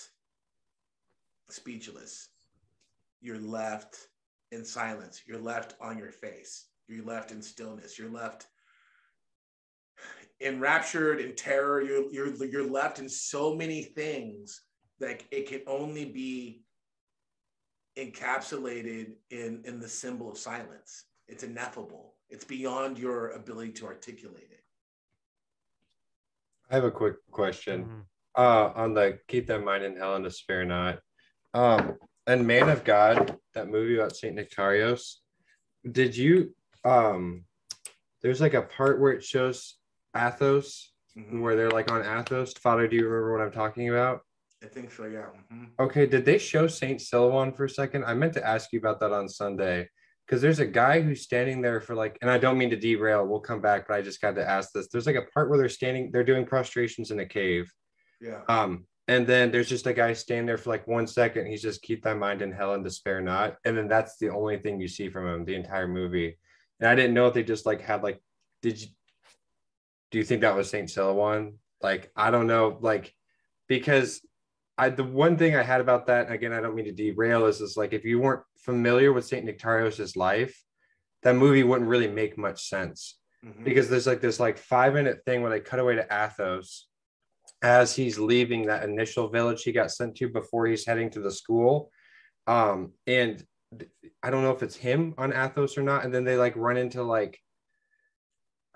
speechless. You're left in silence. You're left on your face. You're left in stillness. You're left enraptured in terror. You're you're you're left in so many things that it can only be encapsulated in in the symbol of silence. It's ineffable. It's beyond your ability to articulate it. I have a quick question. Mm-hmm. Uh, on the keep that mind in hell and despair not. Um, and Man of God, that movie about Saint Nectarios. Did you um? There's like a part where it shows Athos, mm-hmm. where they're like on Athos. Father, do you remember what I'm talking about? I think so, yeah. Mm-hmm. Okay, did they show Saint Silouan for a second? I meant to ask you about that on Sunday because there's a guy who's standing there for like, and I don't mean to derail. We'll come back, but I just got to ask this. There's like a part where they're standing, they're doing prostrations in a cave. Yeah. Um, and then there's just a guy standing there for like one second. He's just keep thy mind in hell and despair not. And then that's the only thing you see from him the entire movie. And I didn't know if they just like had like, did you do you think that was Saint Silouan? Like, I don't know, like, because I the one thing I had about that, again, I don't mean to derail, is is like if you weren't familiar with Saint Nectarios's life, that movie wouldn't really make much sense. Mm-hmm. Because there's like this like five minute thing where they cut away to Athos as he's leaving that initial village he got sent to before he's heading to the school. Um, and I don't know if it's him on Athos or not. And then they like run into like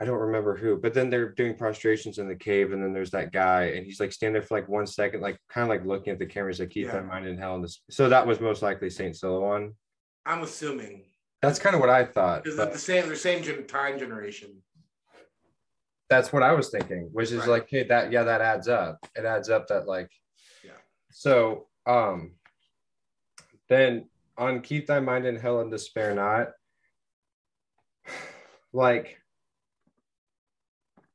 I don't remember who, but then they're doing prostrations in the cave, and then there's that guy, and he's like standing there for like one second, like kind of like looking at the cameras, like keep yeah. that mind in hell. And this, so that was most likely Saint Silouan. I'm assuming. That's kind of what I thought. Because the same, the same time generation. That's what I was thinking, which is right. like, hey, that yeah, that adds up. It adds up that like, yeah. So, um, then on keep thy mind in hell and despair not. Like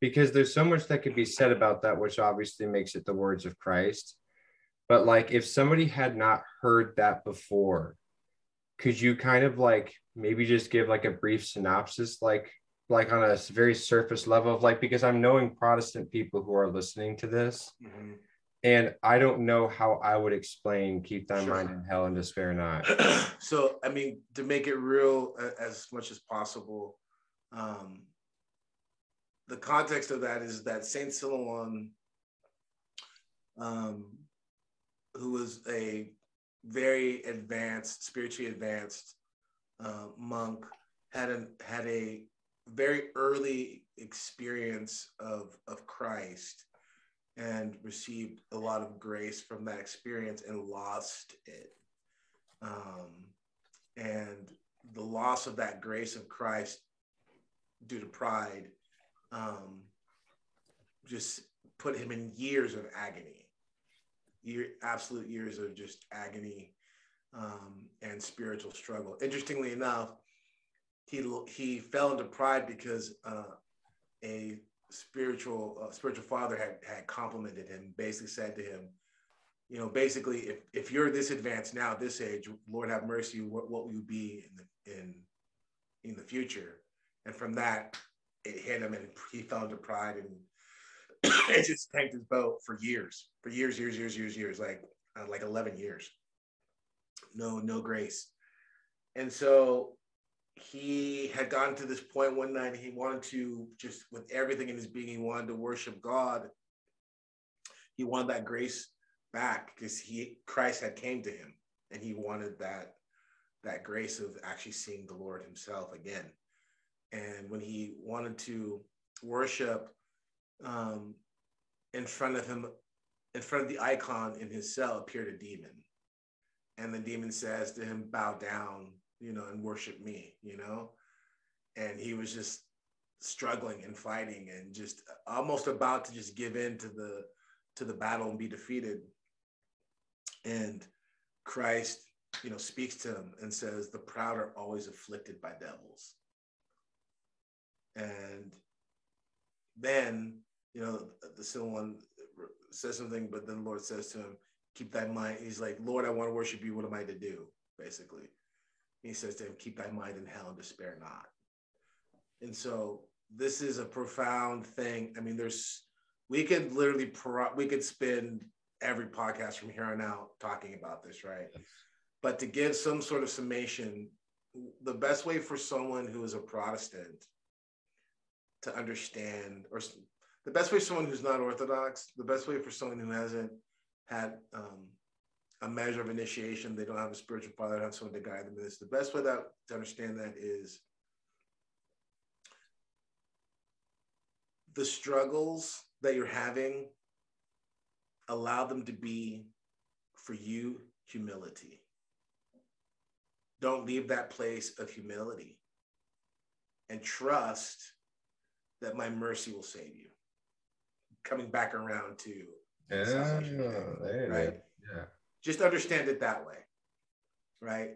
because there's so much that could be said about that, which obviously makes it the words of Christ. But like, if somebody had not heard that before, could you kind of like maybe just give like a brief synopsis, like like on a very surface level of like because I'm knowing Protestant people who are listening to this. Mm-hmm. And I don't know how I would explain keep thy sure. mind in hell and despair not. so, I mean, to make it real as much as possible, um, the context of that is that Saint Silouan, um, who was a very advanced, spiritually advanced uh, monk, had a had a very early experience of of Christ and received a lot of grace from that experience and lost it. Um, and the loss of that grace of Christ due to pride um, just put him in years of agony, year, absolute years of just agony um, and spiritual struggle. Interestingly enough, he he fell into pride because uh, a spiritual uh, spiritual father had had complimented him, basically said to him, you know, basically, if if you're this advanced now, this age, Lord have mercy, what, what will you be in the in in the future? And from that, it hit him and he fell into pride and it just tanked his boat for years, for years, years, years, years, years, like uh, like 11 years. No, no grace. And so he had gotten to this point one night he wanted to just with everything in his being he wanted to worship god. He wanted that grace back because he christ had came to him and he wanted that that grace of actually seeing the lord himself again. And when he wanted to worship um, in front of him in front of the icon in his cell appeared a demon. And the demon says to him bow down you know, and worship me, you know? And he was just struggling and fighting and just almost about to just give in to the to the battle and be defeated. And Christ, you know, speaks to him and says, the proud are always afflicted by devils. And then, you know, the sin one says something, but then the Lord says to him, keep that in mind. He's like, Lord, I want to worship you. What am I to do? Basically he says to him, Keep thy mind in hell and despair not. And so this is a profound thing. I mean, there's, we could literally, pro- we could spend every podcast from here on out talking about this, right? But to give some sort of summation, the best way for someone who is a Protestant to understand, or the best way for someone who's not Orthodox, the best way for someone who hasn't had um, a measure of initiation. They don't have a spiritual father, they don't have someone to guide them in this. The best way that, to understand that is the struggles that you're having, allow them to be for you humility. Don't leave that place of humility and trust that my mercy will save you. Coming back around to yeah, right? Yeah. Just understand it that way, right?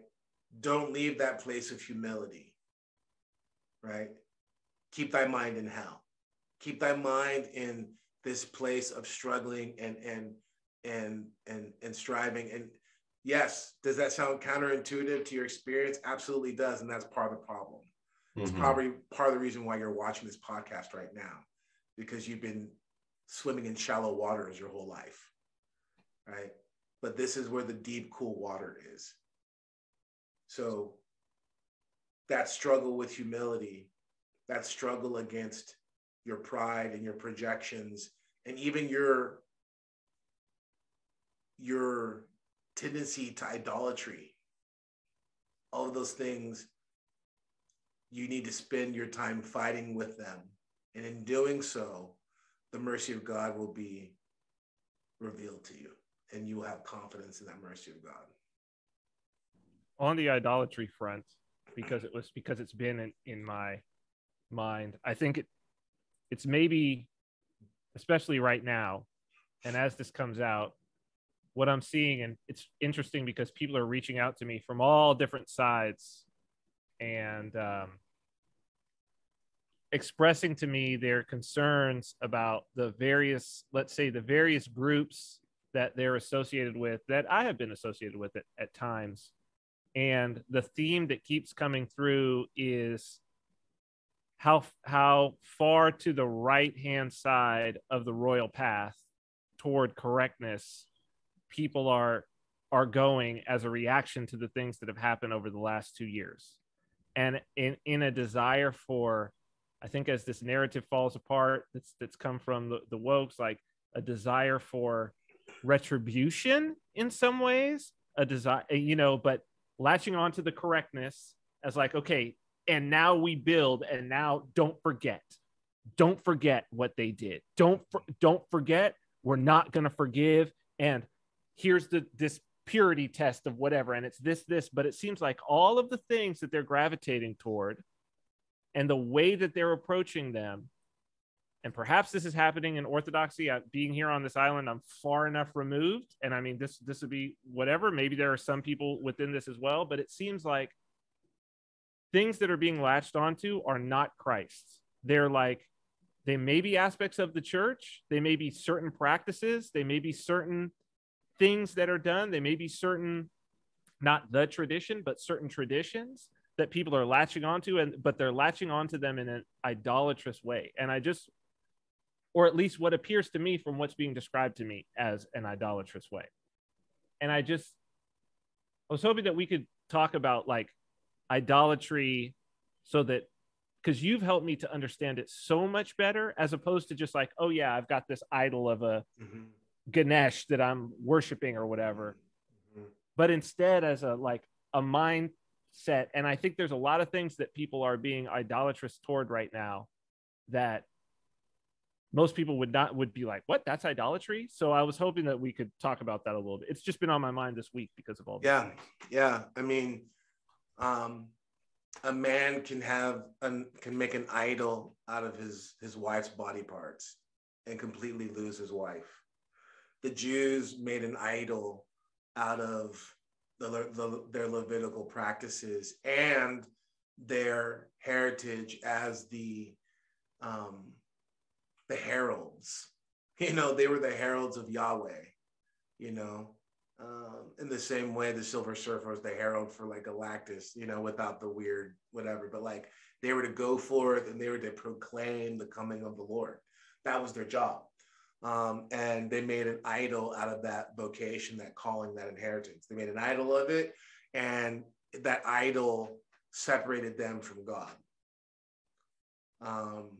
Don't leave that place of humility, right? Keep thy mind in hell. Keep thy mind in this place of struggling and and and and and striving. And yes, does that sound counterintuitive to your experience? Absolutely does, and that's part of the problem. Mm-hmm. It's probably part of the reason why you're watching this podcast right now, because you've been swimming in shallow waters your whole life, right? But this is where the deep, cool water is. So that struggle with humility, that struggle against your pride and your projections, and even your your tendency to idolatry, all of those things, you need to spend your time fighting with them. And in doing so, the mercy of God will be revealed to you and you will have confidence in that mercy of God. On the idolatry front, because it was because it's been in, in my mind, I think it it's maybe especially right now, and as this comes out, what I'm seeing, and it's interesting because people are reaching out to me from all different sides and um, expressing to me their concerns about the various, let's say, the various groups that they're associated with that I have been associated with it at times. And the theme that keeps coming through is how how far to the right hand side of the royal path toward correctness people are are going as a reaction to the things that have happened over the last two years and in in a desire for i think as this narrative falls apart that's that's come from the, the wokes like a desire for retribution in some ways, a desire, eh, you know, but latching on to the correctness as like, okay, and now we build, and now don't forget, don't forget what they did. Don't don't forget, we're not gonna forgive. And here's the this purity test of whatever, and it's this this, but it seems like all of the things that they're gravitating toward, and the way that they're approaching them and perhaps this is happening in orthodoxy uh, being here on this island i'm far enough removed. And i mean this this would be whatever. Maybe there are some people within this as well but it seems like things that are being latched onto are not christ's. They're like they may be aspects of the church. They may be certain practices. They may be certain things that are done. They may be certain not the tradition but certain traditions that people are latching onto and but they're latching onto them in an idolatrous way. And i just or at least what appears to me from what's being described to me as an idolatrous way. And I just, I was hoping that we could talk about like idolatry so that because you've helped me to understand it so much better as opposed to just like, oh, yeah, I've got this idol of a mm-hmm. Ganesh that I'm worshiping or whatever. Mm-hmm. But instead, as a like a mindset, and I think there's a lot of things that people are being idolatrous toward right now that most people would not would be like what? That's idolatry? So i was hoping that we could talk about that a little bit. It's just been on my mind this week because of all yeah yeah. I mean um a man can have an can make an idol out of his his wife's body parts and completely lose his wife. The jews made an idol out of the, the, their levitical practices and their heritage as the um, the heralds you know they were the heralds of yahweh you know um, in the same way the Silver Surfer was the herald for like Galactus, you know, without the weird whatever. But like they were to go forth and they were to proclaim the coming of the Lord. That was their job. Um, and they made an idol out of that vocation, that calling, that inheritance. They made an idol of it, and that idol separated them from God. Um,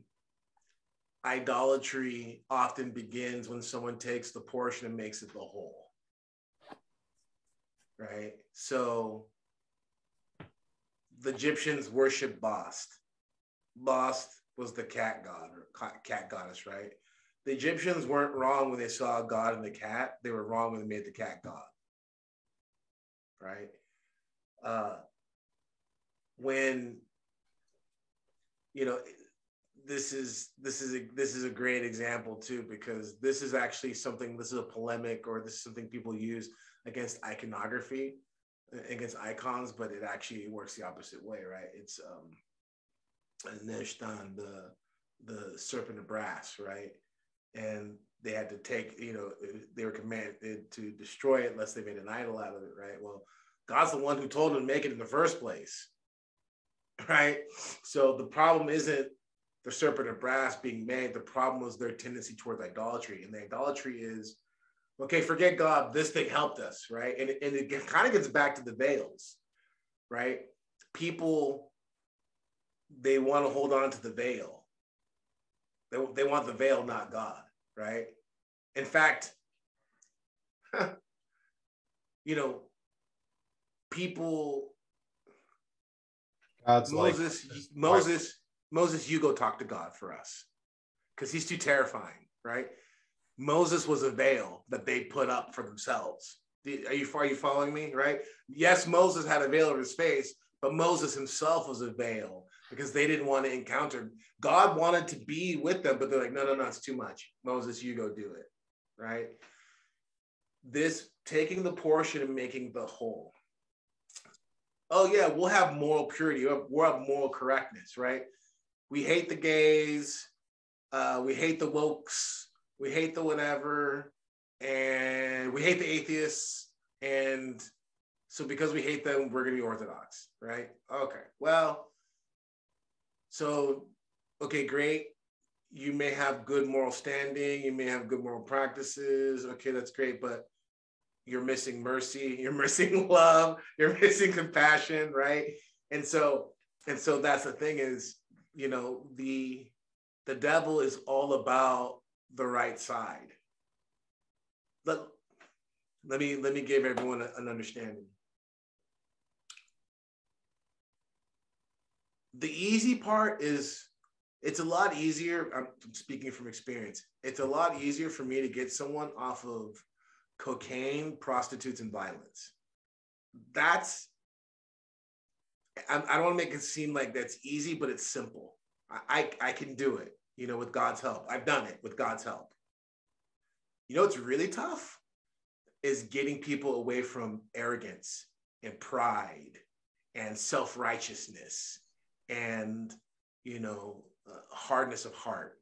idolatry often begins when someone takes the portion and makes it the whole right? So the Egyptians worshiped Bast. Bast was the cat god or cat goddess, right? The Egyptians weren't wrong when they saw a God in the cat. They were wrong when they made the cat god, right? Uh, when you know this is this is a this is a great example too because this is actually something this is a polemic or this is something people use against iconography, against icons, but it actually works the opposite way, right? It's um, Nehushtan, the the serpent of brass, right? And they had to take, you know, they were commanded to destroy it unless they made an idol out of it, right? Well, God's the one who told them to make it in the first place, right? So the problem isn't the serpent of brass being made. The problem was their tendency towards idolatry, and the idolatry is okay, forget God, this thing helped us, right? And, and it kind of gets back to the veils, right? People, they want to hold on to the veil. They, they want the veil, not God, right? In fact, you know, people, God's Moses, like, Moses, Moses, you go talk to God for us because he's too terrifying, right? Moses was a veil that they put up for themselves. Are you are you following me? Right? Yes, Moses had a veil over his face, but Moses himself was a veil because they didn't want to encounter. God wanted to be with them, but they're like, no, no, no, it's too much. Moses, you go do it. Right? This taking the portion and making the whole. Oh yeah, we'll have moral purity. We'll have moral correctness, right? We hate the gays. Uh, we hate the wokes we hate the whatever, and we hate the atheists. And so because we hate them, we're gonna be orthodox, right? Okay. Well, so okay, great. You may have good moral standing, you may have good moral practices. Okay, that's great, but you're missing mercy, you're missing love, you're missing compassion, right? And so, and so that's the thing is, you know, the the devil is all about the right side. Let, let me let me give everyone a, an understanding. The easy part is it's a lot easier. I'm speaking from experience. It's a lot easier for me to get someone off of cocaine, prostitutes, and violence. That's I, I don't want to make it seem like that's easy, but it's simple. I, I, I can do it you know, with God's help. I've done it with God's help. You know, what's really tough is getting people away from arrogance and pride and self righteousness and, you know, uh, hardness of heart.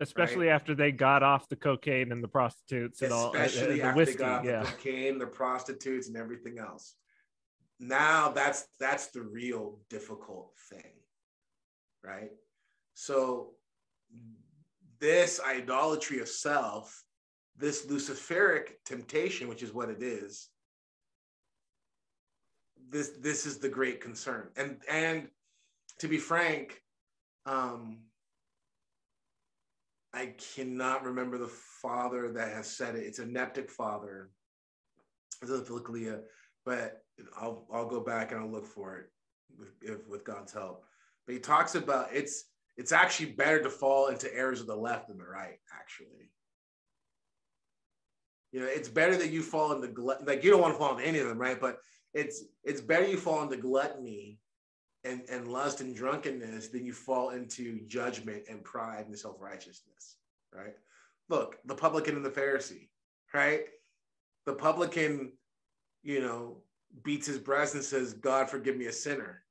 Especially right? after they got off the cocaine and the prostitutes and Especially all uh, the whiskey, yeah. the cocaine, the prostitutes, and everything else. Now that's that's the real difficult thing, right? So this idolatry of self, this Luciferic temptation, which is what it is, this this is the great concern. And and to be frank, um, I cannot remember the father that has said it. It's a neptic father. Philia, but I'll I'll go back and I'll look for it with, if, with God's help. But he talks about it's it's actually better to fall into errors of the left than the right, actually. You know, it's better that you fall into glut like you don't want to fall into any of them, right? But it's it's better you fall into gluttony and, and lust and drunkenness than you fall into judgment and pride and self-righteousness, right? Look, the publican and the Pharisee, right? The publican, you know, beats his breast and says, God, forgive me a sinner.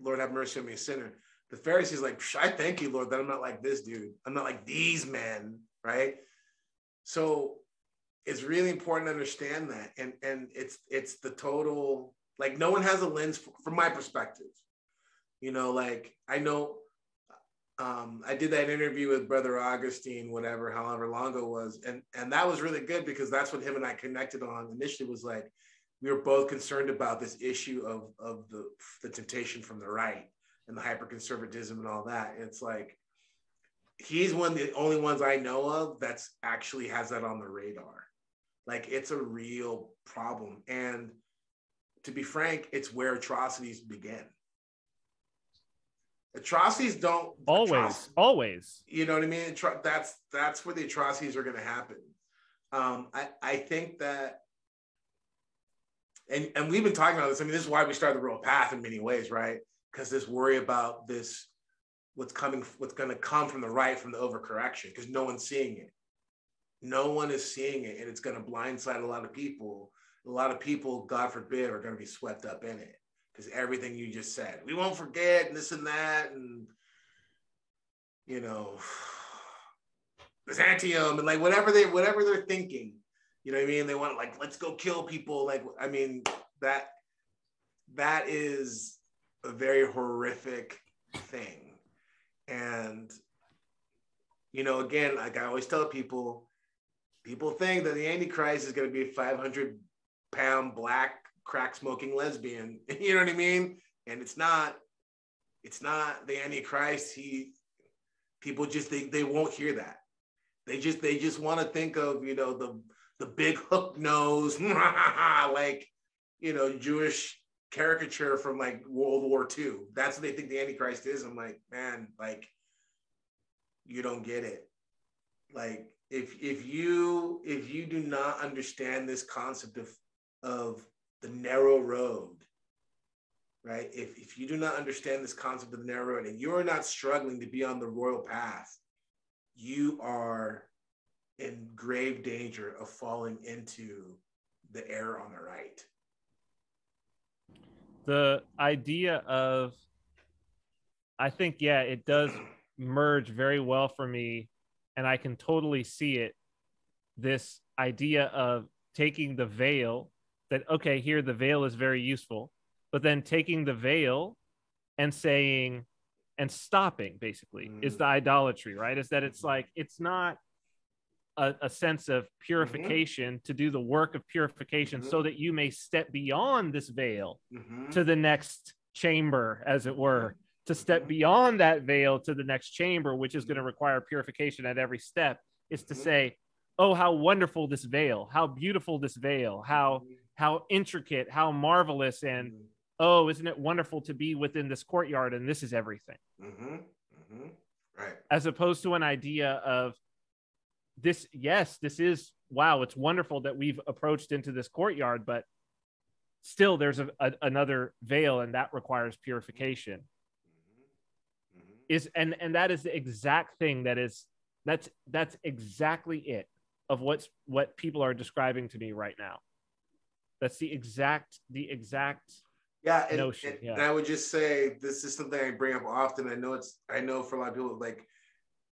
Lord, have mercy on me, a sinner. The Pharisee's like, I thank you, Lord, that I'm not like this dude. I'm not like these men, right? So it's really important to understand that. And, and it's it's the total, like no one has a lens from my perspective. You know, like I know um, I did that interview with Brother Augustine, whatever, however long ago was, and and that was really good because that's what him and I connected on initially. Was like we were both concerned about this issue of of the the temptation from the right and the hyper conservatism and all that. And it's like he's one of the only ones I know of that's actually has that on the radar. Like it's a real problem, and to be frank, it's where atrocities begin. Atrocities don't always always. you know what i mean? That's that's where the atrocities are going to happen. Um i i think that and and we've been talking about this i mean this is why we started the royal path in many ways right because this worry about this what's coming what's going to come from the right from the overcorrection because no one's seeing it no one is seeing it and it's going to blindside a lot of people a lot of people god forbid are going to be swept up in it because everything you just said. We won't forget and this and that, and you know, Byzantium and like whatever they whatever they're thinking. You know what I mean? They want like let's go kill people. Like I mean that that is a very horrific thing, and you know again, like I always tell people, people think that the Antichrist is going to be a 500 pound black crack smoking lesbian. You know what I mean? And it's not, it's not the Antichrist. He people just they, they won't hear that. They just they just want to think of, you know, the the big hook nose, like, you know, Jewish caricature from like World War II. That's what they think the Antichrist is. I'm like, man, like, you don't get it. Like, if if you if you do not understand this concept of of the narrow road, right? If, if you do not understand this concept of the narrow road and you're not struggling to be on the royal path, you are in grave danger of falling into the error on the right. The idea of, I think, yeah, it does merge very well for me. And I can totally see it. This idea of taking the veil that okay here the veil is very useful but then taking the veil and saying and stopping basically mm. is the idolatry right is that it's like it's not a, a sense of purification mm-hmm. to do the work of purification mm-hmm. so that you may step beyond this veil mm-hmm. to the next chamber as it were to step mm-hmm. beyond that veil to the next chamber which is going to require purification at every step is to mm-hmm. say oh how wonderful this veil how beautiful this veil how mm-hmm how intricate, how marvelous, and mm-hmm. oh, isn't it wonderful to be within this courtyard? And this is everything. Mm-hmm. Mm-hmm. Right. As opposed to an idea of this, yes, this is wow, it's wonderful that we've approached into this courtyard, but still there's a, a another veil and that requires purification. Mm-hmm. Mm-hmm. Is and and that is the exact thing that is that's that's exactly it of what's what people are describing to me right now that's the exact the exact yeah and, notion. And, yeah. and I would just say this is something I bring up often. I know it's I know for a lot of people like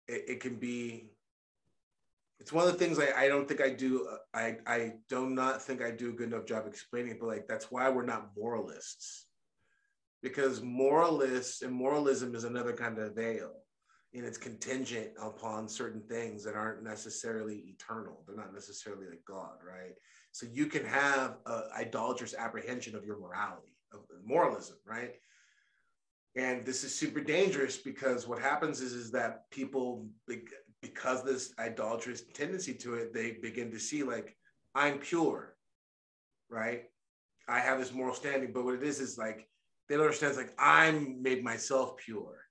it, it can be it's one of the things I, I don't think I do uh, I I do not think I do a good enough job explaining, it, but like that's why we're not moralists. Because moralists and moralism is another kind of veil. and it's contingent upon certain things that aren't necessarily eternal. They're not necessarily like God, right? So you can have a idolatrous apprehension of your morality, of moralism, right? And this is super dangerous because what happens is, is that people, because this idolatrous tendency to it, they begin to see like, I'm pure, right? I have this moral standing. But what it is is like, they don't understand it's like, I'm made myself pure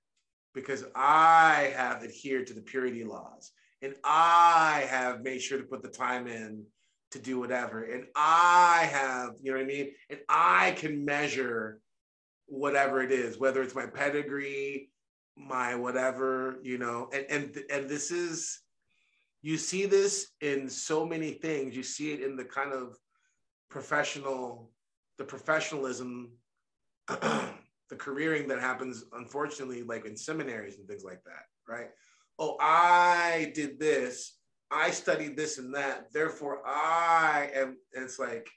because I have adhered to the purity laws and I have made sure to put the time in to do whatever. And I have, you know what I mean? And I can measure whatever it is, whether it's my pedigree, my whatever, you know, and and and this is you see this in so many things. You see it in the kind of professional, the professionalism, the careering that happens, unfortunately, like in seminaries and things like that, right? Oh, I did this, I studied this and that, therefore I am, it's like,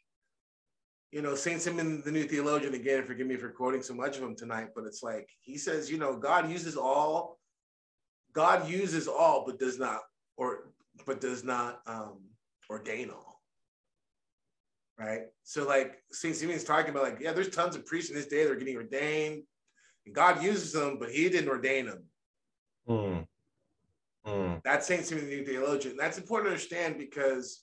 you know, St. Simeon, the new theologian, again, forgive me for quoting so much of him tonight, but it's like he says, you know, God uses all, God uses all, but does not, or but does not um, ordain all. Right. So like St. Simeon's talking about, like, yeah, there's tons of priests in this day that are getting ordained, and God uses them, but he didn't ordain them. Mm. Mm. That's St. Simeon, the new theologian. That's important to understand because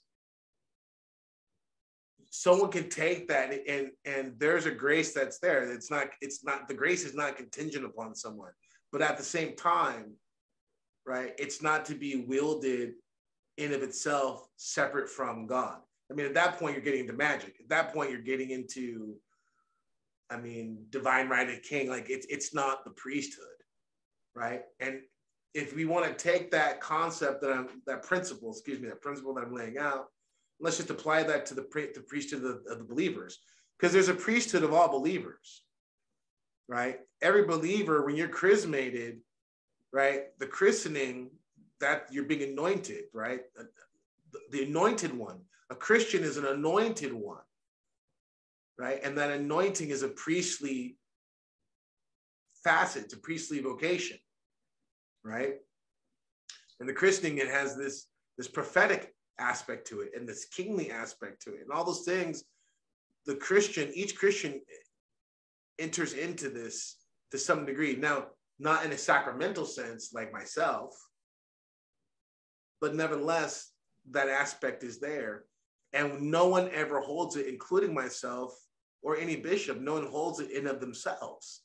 someone can take that and and there's a grace that's there. It's not it's not the grace is not contingent upon someone but at the same time right it's not to be wielded in of itself separate from god. I mean at that point you're getting into magic. At that point you're getting into i mean divine right of king. Like it's it's not the priesthood right? And if we want to take that concept that i'm that principle excuse me that principle that i'm laying out let's just apply that to the, the priesthood of the, of the believers. Because there's a priesthood of all believers right? Every believer when you're chrismated right the christening that you're being anointed right? Uh, the, the anointed one. A christian is an anointed one right? And that anointing is a priestly facet to priestly vocation right? And the christening it has this this prophetic aspect to it and this kingly aspect to it and all those things the christian each christian enters into this to some degree. Now not in a sacramental sense like myself but nevertheless that aspect is there. And no one ever holds it including myself or any bishop no one holds it in of themselves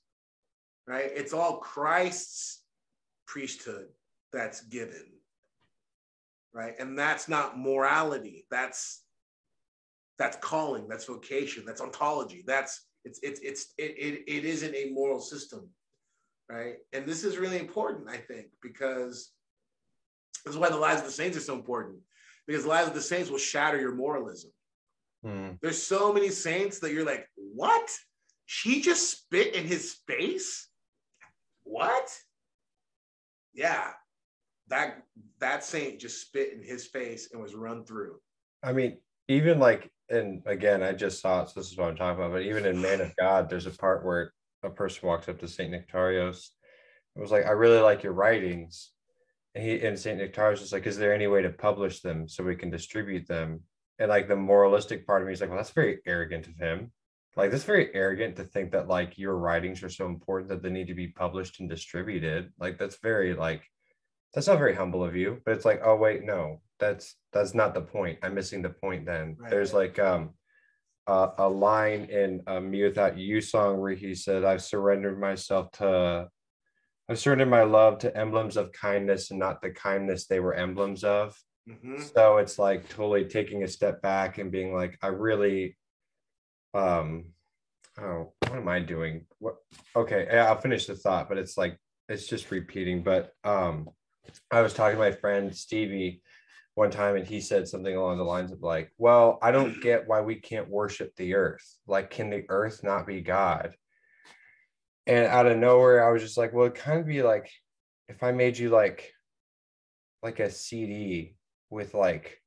right? It's all christ's priesthood that's given right? And that's not morality. That's that's calling. That's vocation. That's ontology. That's it's it's it's it, it, it isn't a moral system, right? And this is really important, I think, because this is why the lives of the saints are so important. Because the lives of the saints will shatter your moralism. Hmm. There's so many saints that you're like, what? She just spit in his face? What? Yeah, that that saint just spit in his face and was run through. I mean, even like, and again, I just saw it, so this is what I'm talking about. But even in Man of God, there's a part where a person walks up to Saint Nectarios. It was like, I really like your writings. And he and Saint Nectarios is like, is there any way to publish them so we can distribute them? And like the moralistic part of me is like, well, that's very arrogant of him. Like that's very arrogant to think that like your writings are so important that they need to be published and distributed. Like that's very like that's not very humble of you but it's like oh wait no that's that's not the point i'm missing the point then right. there's like um uh, a line in a mewithoutYou song where he said i've surrendered myself to i've surrendered my love to emblems of kindness and not the kindness they were emblems of mm-hmm. so it's like totally taking a step back and being like i really um oh what am i doing what okay i'll finish the thought but it's like it's just repeating but um I was talking to my friend Stevie one time and he said something along the lines of like, well, I don't get why we can't worship the earth. Like, can the earth not be God? And out of nowhere, I was just like, well, it kind of be like if I made you like like a CD with like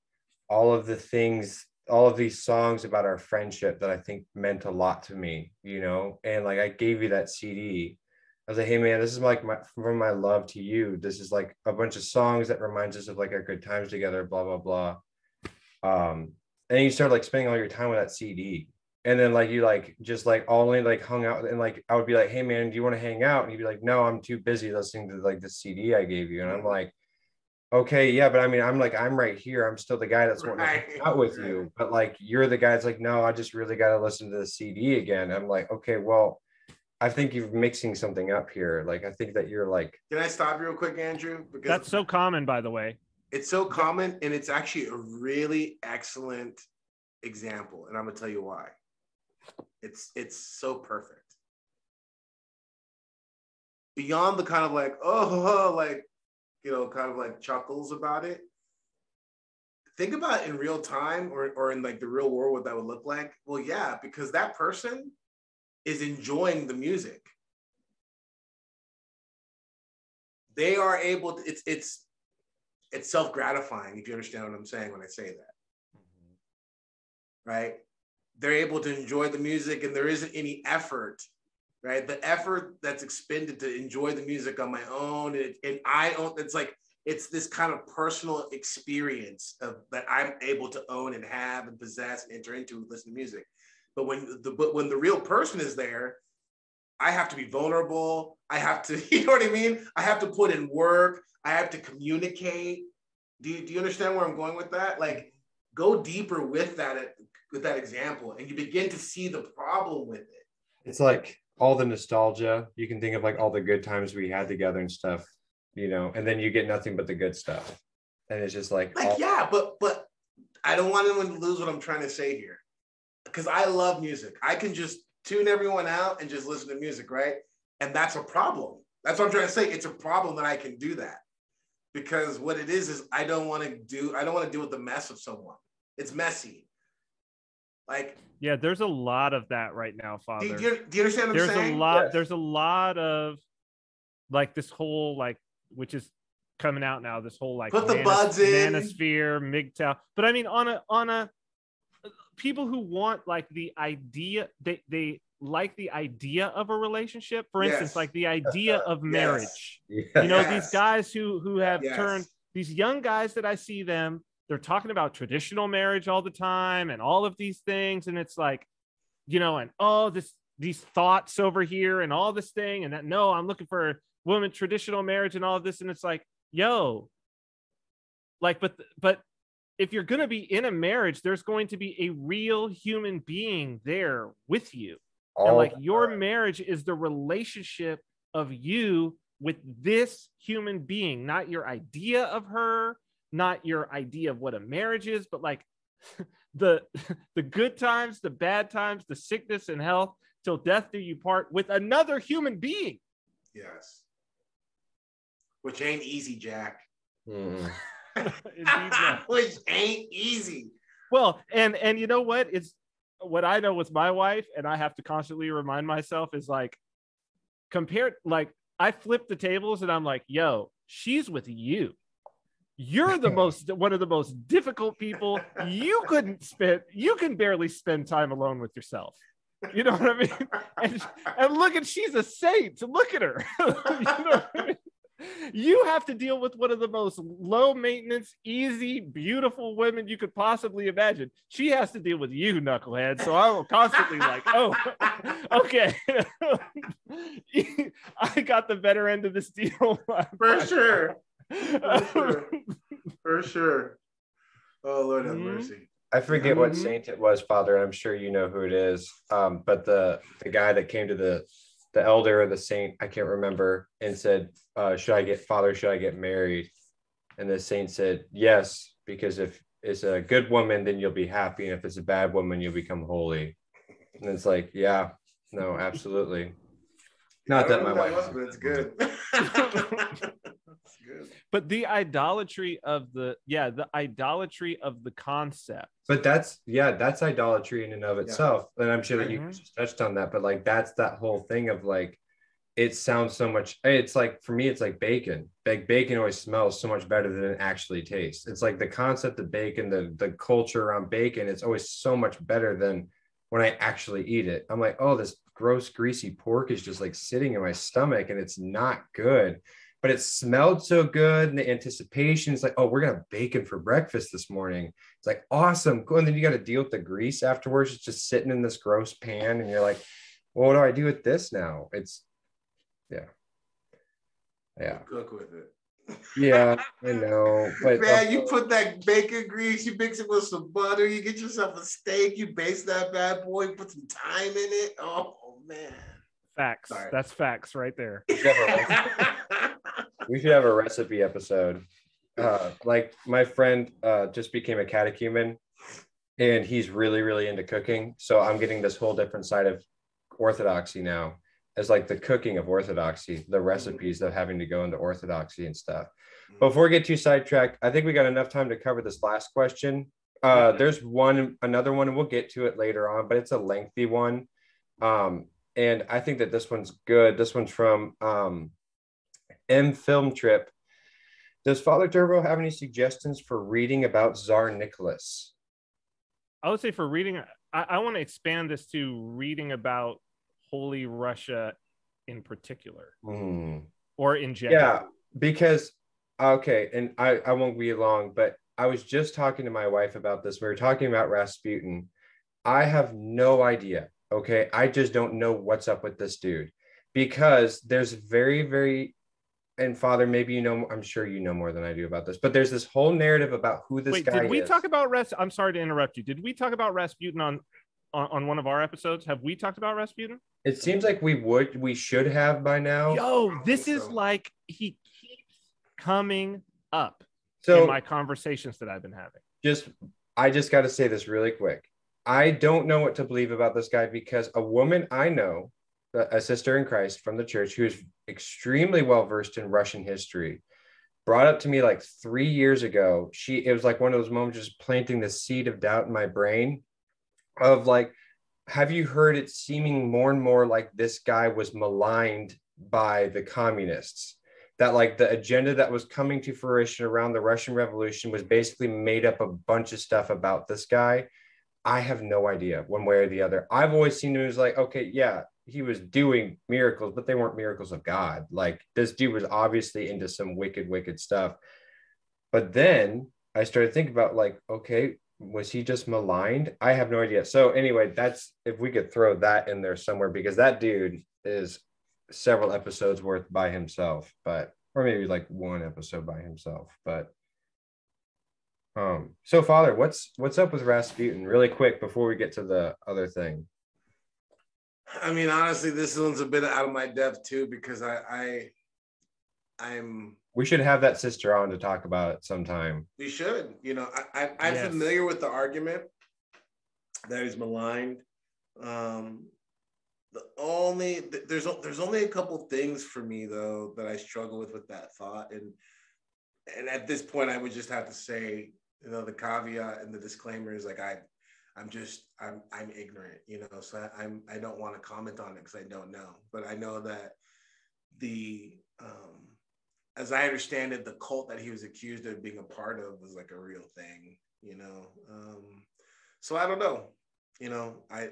all of the things, all of these songs about our friendship that I think meant a lot to me, you know, and like I gave you that CD I was like, hey man, this is like my from my love to you. This is like a bunch of songs that reminds us of like our good times together, blah blah blah. Um, and you start like spending all your time with that CD. And then like you like just like only like hung out and like I would be like, hey man, do you want to hang out? And you'd be like, no, I'm too busy listening to like the CD I gave you. And I'm like, okay, yeah, but I mean, I'm like, I'm right here. I'm still the guy that's wanting Right. to hang out with you. But like you're the guy that's like, no, I just really got to listen to the CD again. I'm like, okay, well, I think you're mixing something up here. Like I think that you're like Can I stop you real quick, Andrew? Because That's so common, by the way. it's so common and it's actually a really excellent example. And I'm gonna tell you why. It's it's so perfect. Beyond the kind of like, oh, like, you know, kind of like chuckles about it. Think about it in real time or, or in like the real world what that would look like. Well, yeah, because that person is enjoying the music. They are able to, it's it's it's self-gratifying if you understand what I'm saying when I say that. Mm-hmm. Right? They're able to enjoy the music and there isn't any effort, right? The effort that's expended to enjoy the music on my own and, and I own it's like it's this kind of personal experience of that I'm able to own and have and possess and enter into and listen to music. But when the but when the real person is there, I have to be vulnerable. I have to, you know what I mean? I have to put in work. I have to communicate. Do you, do you understand where I'm going with that? Like, go deeper with that with that example, and you begin to see the problem with it. it's like all the nostalgia. You can think of like all the good times we had together and stuff, you know, and then you get nothing but the good stuff. And it's just like, Like, all- yeah, but but I don't want anyone to lose what I'm trying to say here, because I love music. I can just tune everyone out and just listen to music, right? And that's a problem. That's what I'm trying to say. It's a problem that I can do that because what it is is I don't want to do. I don't want to deal with the mess of someone. It's messy. Like, Yeah, there's a lot of that right now, Father. do you, do you understand what I'm there's saying? a lot. Yes. There's a lot of like this whole like which is coming out now. This whole like Put the buds in. manosphere, MGTOW. But I mean, on a on a people who want like the idea they they like the idea of a relationship. For instance, Yes. like the idea of marriage. yeah. You know, Yes. these guys who who have Yes. turned these young guys that I see them, they're talking about traditional marriage all the time and all of these things. And it's like, you know, and oh, this these thoughts over here and all this thing, and that no, I'm looking for a woman traditional marriage and all of this. And it's like, yo, like, but but if you're gonna be in a marriage, there's going to be a real human being there with you and like your time. marriage is the relationship of you with this human being not your idea of her not your idea of what a marriage is but like the the good times the bad times the sickness and health till death do you part with another human being yes. Which ain't easy, Jack. Mm. Which ain't easy. well and and you know what? It's what i know with my wife and i have to constantly remind myself is like compared like i flip the tables and i'm like yo she's with you. You're the most one of the most difficult people. You couldn't spend you can barely spend time alone with yourself. You know what i mean? And, and look at she's a saint. Look at her. You know what I mean? You have to deal with one of the most low maintenance, easy, beautiful women you could possibly imagine. She has to deal with you, knucklehead. So I will constantly like, oh, okay. I got the better end of this deal. For sure. For sure. For sure. Oh Lord have Mhm. mercy. I forget what Mhm. saint it was, Father. I'm sure you know who it is. Um, but the the guy that came to the the elder or the saint, I can't remember, and said, uh, "Should I get Father? Should I get married?" And the saint said, "Yes, because if it's a good woman, then you'll be happy, and if it's a bad woman, you'll become holy." And it's like, yeah, no, absolutely. Not that my know wife, was, but it's good. it's good. but the idolatry of the yeah, the idolatry of the concept. but that's yeah that's idolatry in and of itself and i'm sure that you Mhm. just touched on that but like that's that whole thing of like it sounds so much it's like for me it's like bacon like bacon always smells so much better than it actually tastes it's like the concept of bacon the the culture around bacon it's always so much better than when i actually eat it i'm like oh this gross, greasy pork is just like sitting in my stomach and it's not good. But it smelled so good. And the anticipation is like, oh, we're gonna have bacon for breakfast this morning. It's like awesome. Cool. And then you got to deal with the grease afterwards. It's just sitting in this gross pan. And you're like, well, what do I do with this now? It's yeah. Yeah. Cook with it. Yeah, I know. But Man, uh, you put that bacon grease, you mix it with some butter, you get yourself a steak, you baste that bad boy, put some thyme in it. Oh man. Facts. Sorry. That's facts right there. we should have a, should have a recipe episode. Uh, like my friend uh, just became a catechumen and he's really, really into cooking. So I'm getting this whole different side of orthodoxy now as like the cooking of orthodoxy, the recipes of having to go into orthodoxy and stuff. Before we get too sidetracked, I think we got enough time to cover this last question. Uh, there's one, another one, and we'll get to it later on, but it's a lengthy one. Um, and I think that this one's good. This one's from um, M Film Trip. Does Father Turbo have any suggestions for reading about Tsar Nicholas? I would say for reading, I, I want to expand this to reading about Holy Russia in particular Hmm. or in general. Yeah, because okay, and I I won't be long, but I was just talking to my wife about this. We were talking about Rasputin. I have no idea. Okay, I just don't know what's up with this dude because there's very very and father maybe you know i'm sure you know more than i do about this but there's this whole narrative about who this Wait, guy did we is. talk about Ras? I'm sorry to interrupt you. Did we talk about Rasputin on, on on one of our episodes? Have we talked about Rasputin? it seems like we would we should have by now Yo, this is like he keeps coming up so in my conversations that I've been having. just I just got to say this really quick. I don't know what to believe about this guy because a woman I know, a sister in Christ from the church who is extremely well versed in Russian history, brought up to me like three years ago. She it was like one of those moments just planting the seed of doubt in my brain of like, have you heard it seeming more and more like this guy was maligned by the communists? that like the agenda that was coming to fruition around the Russian Revolution was basically made up a bunch of stuff about this guy. I have no idea one way or the other. I've always seen him as like, okay, yeah, he was doing miracles, but they weren't miracles of God. Like this dude was obviously into some wicked, wicked stuff. But then I started thinking about like, okay, was he just maligned? I have no idea. So anyway, that's if we could throw that in there somewhere because that dude is several episodes worth by himself, but or maybe like one episode by himself. But um, so father, what's what's up with Rasputin? Really quick before we get to the other thing. I mean, honestly, this one's a bit out of my depth too because I, I, I'm. We should have that sister on to talk about it sometime. We should, you know, I, I I'm Yes. familiar with the argument that he's maligned. Um, the only there's o- there's only a couple things for me though that I struggle with with that thought, and and at this point, I would just have to say, you know, the caveat and the disclaimer is like I. I'm just I'm I'm ignorant, you know, so I, I'm I don't want to comment on it because I don't know, but I know that the um, as I understand it, the cult that he was accused of being a part of was like a real thing, you know. Um, so I don't know, you know. I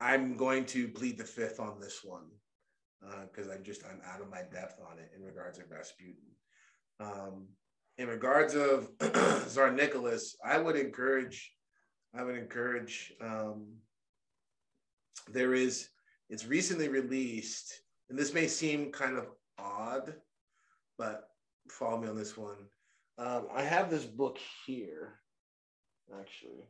I'm going to plead the fifth on this one because I'm just I'm out of my depth on it in regards to Rasputin. Um, in regards of Tsar Nicholas, I would encourage I would encourage um, there is it's recently released, and this may seem kind of odd, but follow me on this one. Um, I have this book here, actually.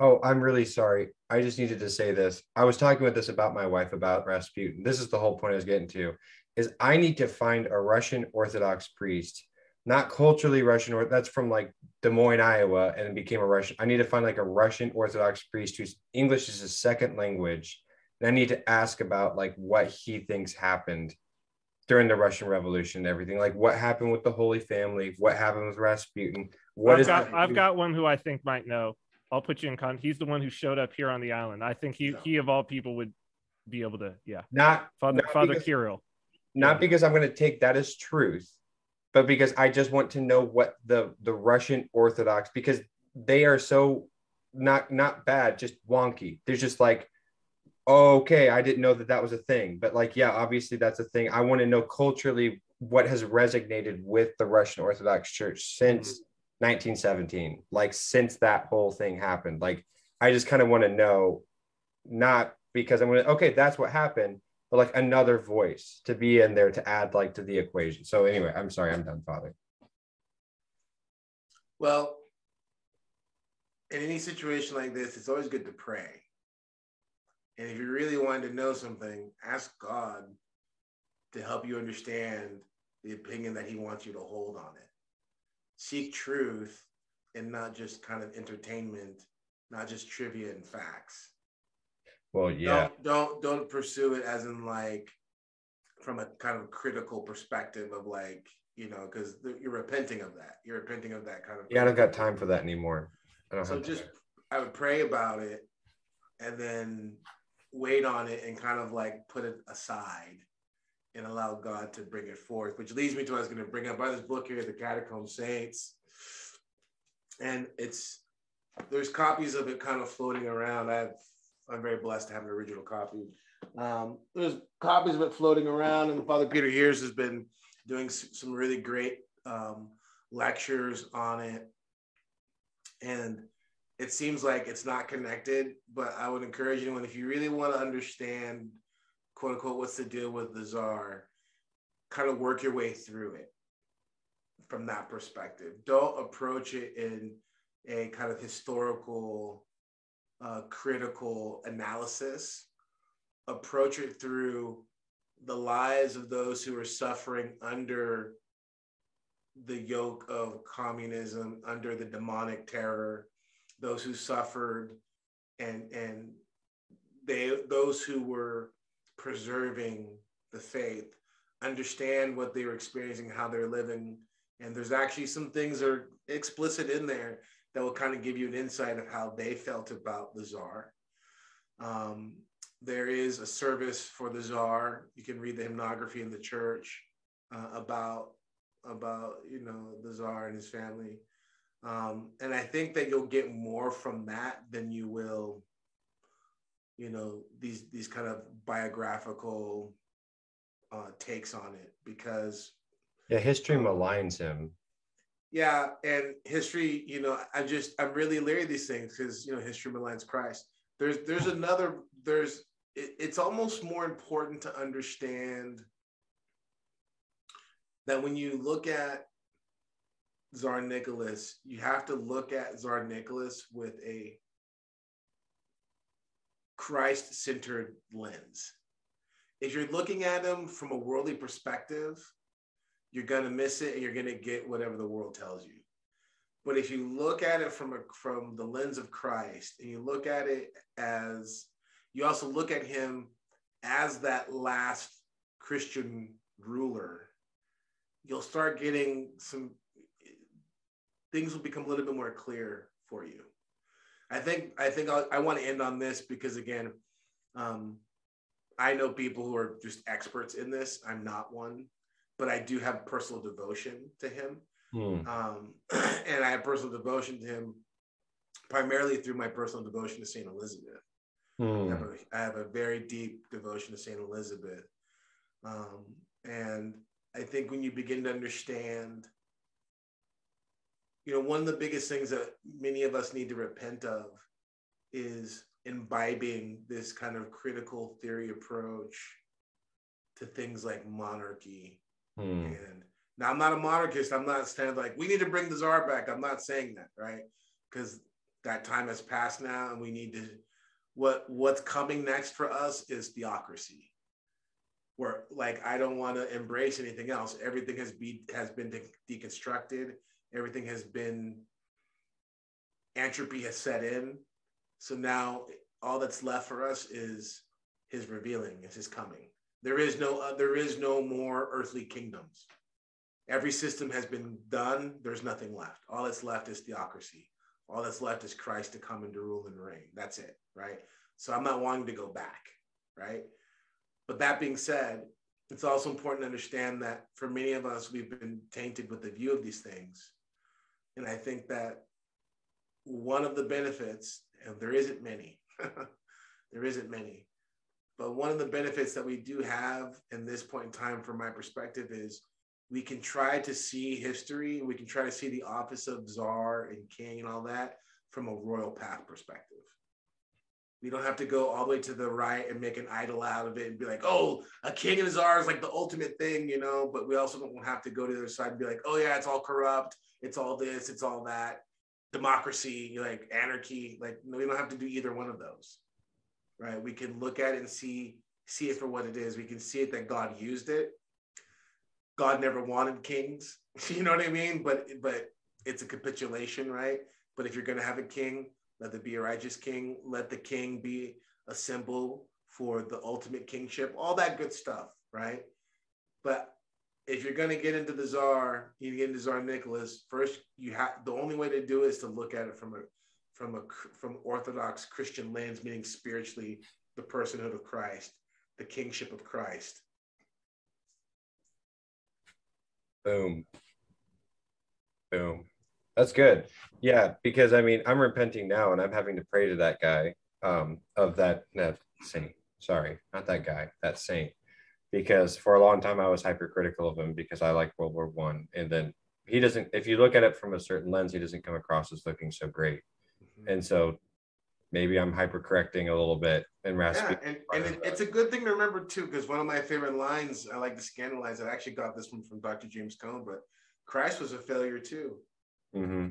Oh, I'm really sorry. I just needed to say this. I was talking with this about my wife about Rasputin. This is the whole point I was getting to is I need to find a Russian Orthodox priest, not culturally Russian or that's from like Des Moines, Iowa, and became a Russian. I need to find like a Russian Orthodox priest whose English is his second language. And I need to ask about like what he thinks happened during the Russian Revolution and everything. Like what happened with the Holy Family, what happened with Rasputin. What I've is got I've got one who I think might know. I'll put you in con. He's the one who showed up here on the island. I think he No. he of all people would be able to. Yeah, not Father Not Father because- Kirill. not Yeah. because I'm going to take that as truth, but because I just want to know what the the Russian Orthodox because they are so not not bad, just wonky. They're just like oh, okay, I didn't know that that was a thing. But like, yeah, obviously that's a thing. I want to know culturally what has resonated with the Russian Orthodox Church since 1917, like since that whole thing happened. Like, I just kind of want to know, not because I'm to, okay, that's what happened, but like another voice to be in there to add like to the equation. So anyway, I'm sorry, I'm done, Father. Well, in any situation like this, it's always good to pray. And if you really wanted to know something, ask God to help you understand the opinion that He wants you to hold on it. Seek truth and not just kind of entertainment, not just trivia and facts. Well, yeah. Don't don't, don't pursue it as in like from a kind of critical perspective of like you know because you're repenting of that. You're repenting of that kind of. Yeah, I don't got time for that anymore. I don't so just. I would pray about it, and then wait on it and kind of like put it aside and allow God to bring it forth, which leads me to what I was going to bring up by this book here, The Catacomb Saints. And it's there's copies of it kind of floating around. I have I'm very blessed to have an original copy. Um, there's copies of it floating around, and Father Peter Heers has been doing some really great um, lectures on it. And it seems like it's not connected, but I would encourage anyone if you really want to understand, quote unquote, what's the deal with the czar, kind of work your way through it from that perspective. Don't approach it in a kind of historical, uh, critical analysis. Approach it through the lives of those who are suffering under the yoke of communism, under the demonic terror, those who suffered, and and they those who were preserving the faith understand what they were experiencing, how they're living, and there's actually some things that are explicit in there that will kind of give you an insight of how they felt about the czar. Um, there is a service for the czar. You can read the hymnography in the church uh, about about you know the czar and his family. Um, and I think that you'll get more from that than you will, you know, these these kind of biographical uh, takes on it because yeah, history maligns him. Yeah, and history, you know, I just I'm really leery of these things because you know history maligns Christ. There's there's another there's it, it's almost more important to understand that when you look at Tsar Nicholas, you have to look at Tsar Nicholas with a Christ centered lens. If you're looking at him from a worldly perspective, you're going to miss it and you're going to get whatever the world tells you. But if you look at it from a, from the lens of Christ and you look at it as you also look at him as that last Christian ruler, you'll start getting some things will become a little bit more clear for you. I think I think I'll, i want to end on this because again, um, I know people who are just experts in this. I'm not one, but I do have personal devotion to him, hmm. um, and I have personal devotion to him primarily through my personal devotion to Saint Elizabeth. Hmm. I, have a, I, have a very deep devotion to Saint Elizabeth, um, and I think when you begin to understand you know, one of the biggest things that many of us need to repent of is imbibing this kind of critical theory approach to things like monarchy. Hmm. And now I'm not a monarchist. I'm not saying like we need to bring the czar back. I'm not saying that, right? Because that time has passed now, and we need to. What what's coming next for us is theocracy, where like I don't want to embrace anything else. Everything has be has been de- deconstructed everything has been entropy has set in so now all that's left for us is his revealing is his coming there is no uh, there is no more earthly kingdoms. Every system has been done. There's nothing left. All that's left is theocracy. All that's left is christ to come and to rule and reign. That's it right? So i'm not wanting to go back right? But that being said it's also important to understand that for many of us we've been tainted with the view of these things. And I think that one of the benefits, and there isn't many, there isn't many, But one of the benefits that we do have in this point in time, from my perspective, is we can try to see history. We can try to see the office of czar and king and all that from a royal path perspective. We don't have to go all the way to the right and make an idol out of it and be like, oh, a king and a czar is like the ultimate thing, you know. But we also don't have to go to the other side and be like, oh yeah, it's all corrupt, it's all this, it's all that, democracy, like anarchy. Like we don't have to do either one of those right? We can look at it and see see it for what it is. We can see it that God used it. God never wanted kings, you know what I mean? But but it's a capitulation, right? But if you're going to have a king, let it be a righteous king. Let the king be a symbol for the ultimate kingship. All that good stuff, right? But if you're going to get into the czar, you get into Czar Nicholas. First, you have the only way to do it is to look at it from a from a from Orthodox Christian lens, meaning spiritually the personhood of Christ, the kingship of Christ. Boom. Boom. That's good. Yeah, because I mean, I'm repenting now, and I'm having to pray to that guy um, of that that saint. Sorry, not that guy, that saint. Because for a long time I was hypercritical of him because I like World War One, and then he doesn't. If you look at it from a certain lens, he doesn't come across as looking so great and so maybe I'm hypercorrecting a little bit and raspy. Yeah, and, and it, it's a good thing to remember too, because one of my favorite lines I like to scandalize. I actually got this one from Dr. James Cone, but Christ was a failure too. Mm-hmm.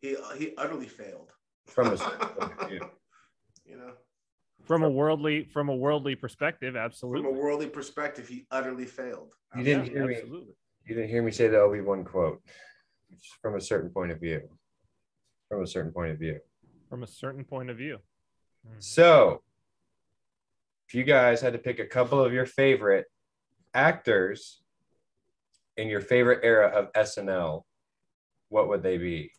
He he utterly failed from a you know from a worldly from a worldly perspective absolutely from a worldly perspective he utterly failed you didn't hear me you didn't hear me say the obi-wan quote from a certain point of view from a certain point of view. From a certain point of view. Hmm. So, if you guys had to pick a couple of your favorite actors in your favorite era of SNL, what would they be?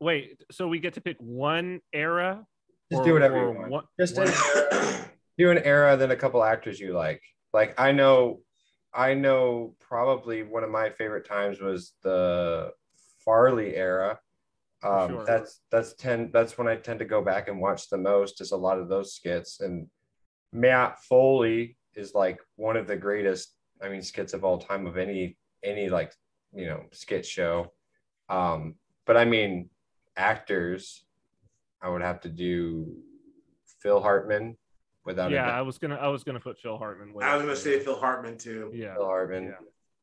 Wait, so we get to pick one era? Just or, do whatever you want. One, Just one do an era, then a couple actors you like. Like I know, I know probably one of my favorite times was the Farley era. Um, sure. That's that's ten. That's when I tend to go back and watch the most. Is a lot of those skits, and Matt Foley is like one of the greatest. I mean, skits of all time of any any like you know skit show. Um, but I mean, actors, I would have to do Phil Hartman without. Yeah, I was gonna I was gonna put Phil Hartman. I was gonna say Phil Hartman too. Yeah, Phil Hartman. Yeah.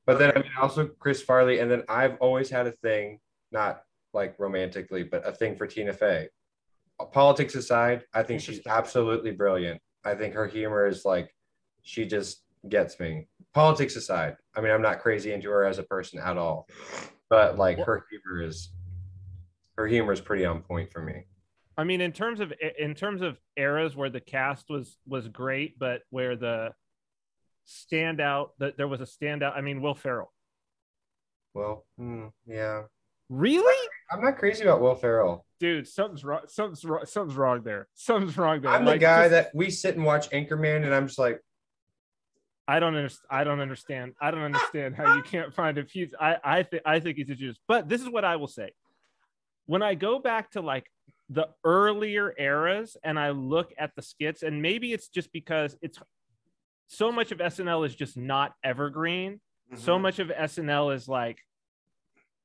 But then I mean also Chris Farley, and then I've always had a thing, not like romantically, but a thing for Tina Fey. Politics aside, I think she's absolutely brilliant. I think her humor is like she just gets me. Politics aside, I mean I'm not crazy into her as a person at all. But like her humor is her humor is pretty on point for me. I mean, in terms of in terms of eras where the cast was was great, but where the standout that there was a standout? I mean, Will Ferrell. Well, mm, yeah. Really? I'm not crazy about Will Ferrell. Dude, something's wrong. Something's wrong. Something's wrong there. Something's wrong there. I'm like, the guy just, that we sit and watch Anchorman, and I'm just like, I don't understand. I don't understand. I don't understand how you can't find a few. I I think I think he's a Jews. But this is what I will say. When I go back to like the earlier eras and I look at the skits, and maybe it's just because it's so much of SNL is just not evergreen. Mm-hmm. So much of SNL is like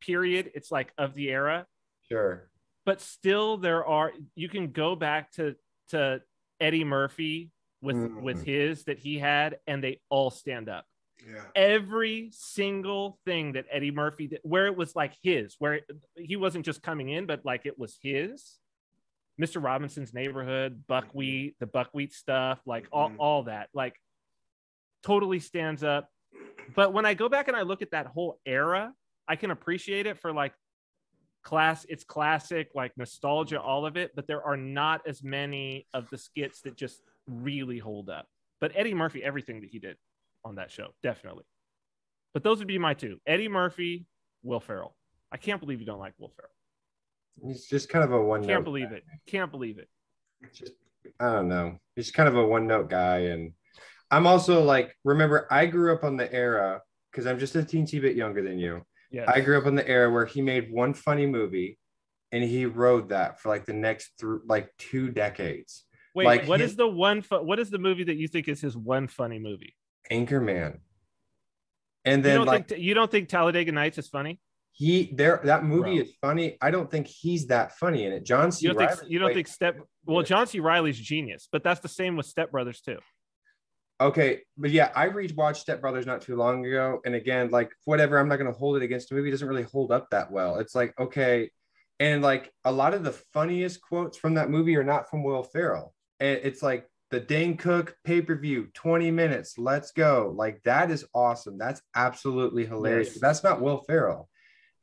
period. It's like of the era. Sure. But still there are you can go back to to Eddie Murphy with mm-hmm. with his that he had and they all stand up. Yeah. Every single thing that Eddie Murphy did, where it was like his, where it, he wasn't just coming in, but like it was his. Mr. Robinson's neighborhood, buckwheat, the buckwheat stuff, like all, mm-hmm. all that. Like totally stands up. But when I go back and I look at that whole era, I can appreciate it for like class, it's classic, like nostalgia, all of it. But there are not as many of the skits that just really hold up. But Eddie Murphy, everything that he did on that show, definitely. But those would be my two Eddie Murphy, Will Ferrell. I can't believe you don't like Will Ferrell. He's just kind of a one. Can't believe guy. it. Can't believe it. Just I don't know. He's kind of a one note guy, and I'm also like, remember, I grew up on the era because I'm just a teensy bit younger than you. Yeah. I grew up on the era where he made one funny movie and he rode that for like the next th- like two decades. Wait, Like what his- is the one? Fu- what is the movie that you think is his one funny movie? Anchorman. And You then don't like think you don't think Talladega Nights is funny? he there that movie Bro. is funny. I don't think he's that funny in it. John C. You don't think you don't think Step? Well, John C. Reilly's genius, but that's the same with Step Brothers too. Okay, but yeah, I rewatched Step Brothers not too long ago, and again, like whatever, I'm not going to hold it against the movie. It doesn't really hold up that well. It's like okay, and like a lot of the funniest quotes from that movie are not from Will Ferrell, and it's like the Dane Cook pay per view, 20 minutes, let's go. Like that is awesome. That's absolutely hilarious. Yes. That's not Will Ferrell,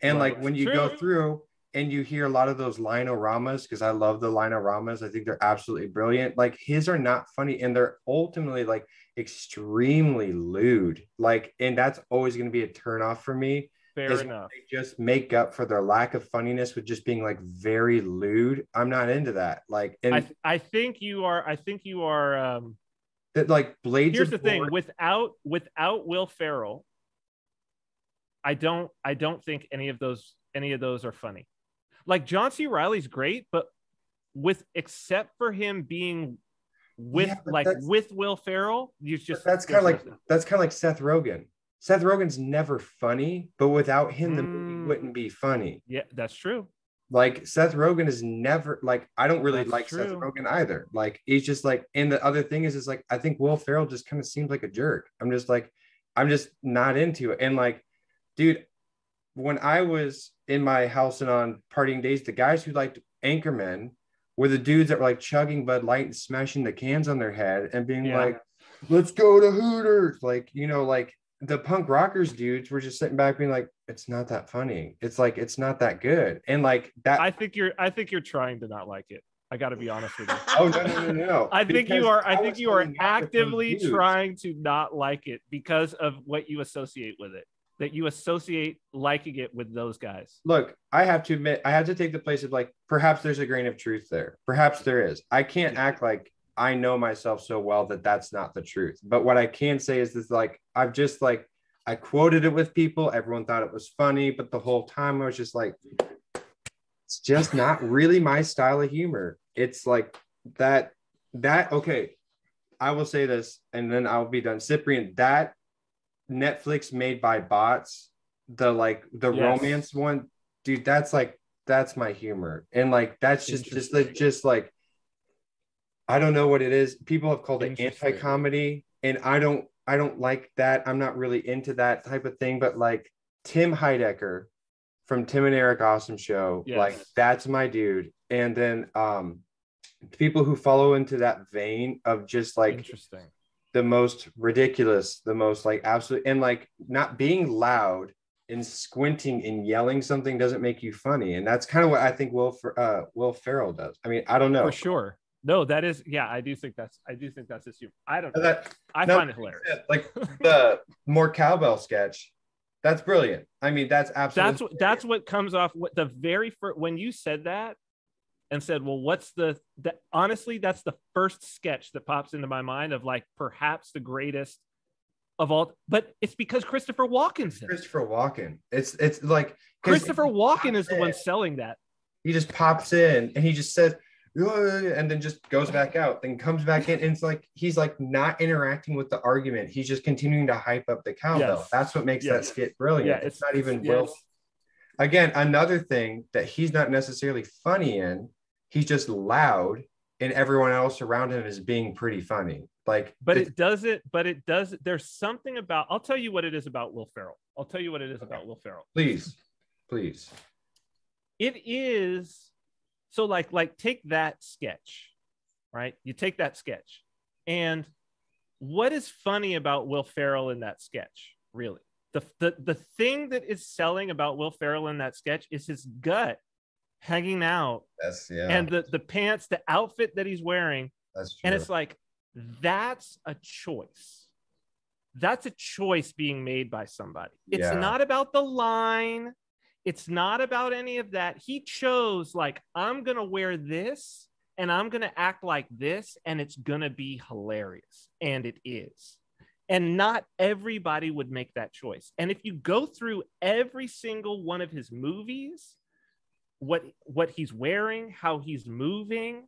and Right. like when you go through and you hear a lot of those linoramas because I love the linoramas. I think they're absolutely brilliant. Like his are not funny, and they're ultimately like extremely lewd. Like, and that's always going to be a turnoff for me. Fair enough. They just make up for their lack of funniness with just being like very lewd. I'm not into that. Like, and I I think you are. I think you are. Um, that like blades. here's the thing: without without Will Ferrell, I don't I don't think any of those any of those are funny. Like John C. Reilly's great, but with except for him being with Yeah, like with Will Ferrell, you just that's kind of like that's kind of like Seth Rogen. Seth Rogen's never funny, but without him, the Mm. movie wouldn't be funny. yeah, that's true. Like Seth Rogen is never like I don't really That's like Seth true. Rogen either. Like he's just like, and the other thing is, is like I think Will Ferrell just kind of seems like a jerk. I'm just like, I'm just not into it. And like, dude, when I was in my house and on partying days, the guys who liked Anchorman were the dudes that were like chugging Bud Light and smashing the cans on their head and being Yeah. like, let's go to Hooters. Like, you know, like the punk rockers dudes were just sitting back being like, it's not that funny. It's like, it's not that good. And like that. I think you're I think you're trying to not like it. I got to be honest with you. oh, no, no, no, no. I think you are. I was think you are hanging out with those actively trying to not like it because of what you associate with it. That you associate liking it with those guys. Look, I have to admit, I have to take the place of like, perhaps there's a grain of truth there. Perhaps there is. I can't act like I know myself so well that that's not the truth. But what I can say is this like, I've just like, I quoted it with people. Everyone thought it was funny, but the whole time I was just like, it's just not really my style of humor. It's like that, that, okay. I will say this and then I'll be done. Cyprian, that Netflix made by bots, the like the Yes. romance one, dude, that's like that's my humor. And like that's just just like just like I don't know what it is. People have called it anti-comedy, and I don't I don't like that. I'm not really into that type of thing, but like Tim Heidecker from Tim and Eric Awesome Show, Yes. like that's my dude. And then um people who follow into that vein of just like Interesting. The most ridiculous, the most like absolute, and like not being loud and squinting and yelling something doesn't make you funny, and that's kind of what I think Will uh, Will Ferrell does. I mean, I don't know. For sure. No, that is. Yeah, I do think that's. I do think that's his humor. I don't. know. That, I no, find it hilarious. like the more cowbell sketch, that's brilliant. I mean, that's absolutely That's what. That's what comes off. What the very first when you said that, and said, "Well, what's the?" That honestly, that's the first sketch that pops into my mind of like perhaps the greatest of all. But it's because Christopher Walken's in. it. Christopher Walken. It's it's like Christopher Walken is the one selling that. he just pops in and he just says and then just goes back out then comes back in and it's like he's like not interacting with the argument he's just continuing to hype up the cowbell Yes. that's what makes that skit brilliant Yeah, it's, it's- not even yes. will again another thing that he's not necessarily funny in he's just loud and everyone else around him is being pretty funny. Like but it doesn't but it does there's something about i'll tell you what it is about will ferrell. I'll tell you what it is about will ferrell. Please please. It is so like like take that sketch right? You take that sketch. And what is funny about will ferrell in that sketch really? The, the the thing that is selling about will ferrell in that sketch is his gut hanging out that's yeah. and the the pants the outfit that he's wearing. That's true. and it's like that's a choice. That's a choice being made by somebody. It's Yeah. not about the line. It's not about any of that. He chose like i'm gonna wear this and i'm gonna act like this and it's gonna be hilarious. And it is. And not everybody would make that choice. And if you go through every single one of his movies what what he's wearing how he's moving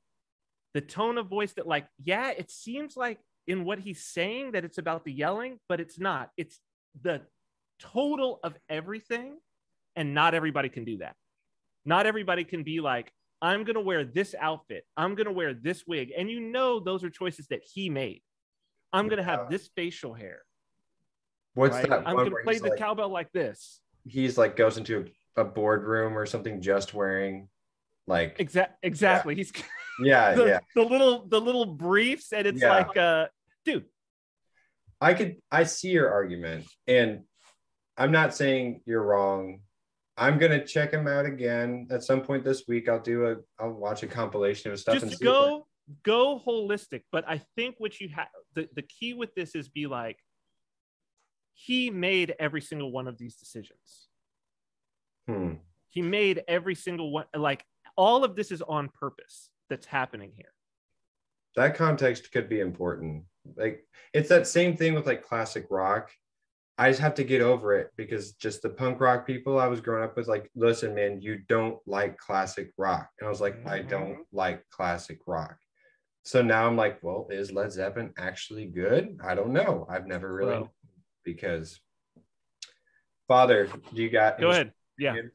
the tone of voice that like yeah it seems like in what he's saying that it's about the yelling but it's not. It's the total of everything and not everybody can do that. Not everybody can be like i'm going to wear this outfit. I'm going to wear this wig. And you know those are choices that he made. I'm going to have this facial hair. What's right? that? i'm going to play the like, cowbell like this. He's like goes into a boardroom or something just wearing like Exact, exactly he's yeah the, yeah the little the little briefs and it's Yeah. like uh dude I could I see your argument and I'm not saying you're wrong. I'm gonna check him out again at some point this week. I'll do a I'll watch a compilation of stuff and just see if I- go go holistic but i think what you have the, the key with this is be like he made every single one of these decisions Hmm. he made every single one like all of this is on purpose that's happening here that context could be important. Like it's that same thing with like classic rock. I just have to get over it because just the punk rock people I was growing up with, like, listen, man, you don't like classic rock. And I was like, I Mhm. don't like classic rock. So now I'm like, well, is Led Zeppelin actually good? I don't know. I've never really Bro. because Father, do you got go ahead yeah opinions?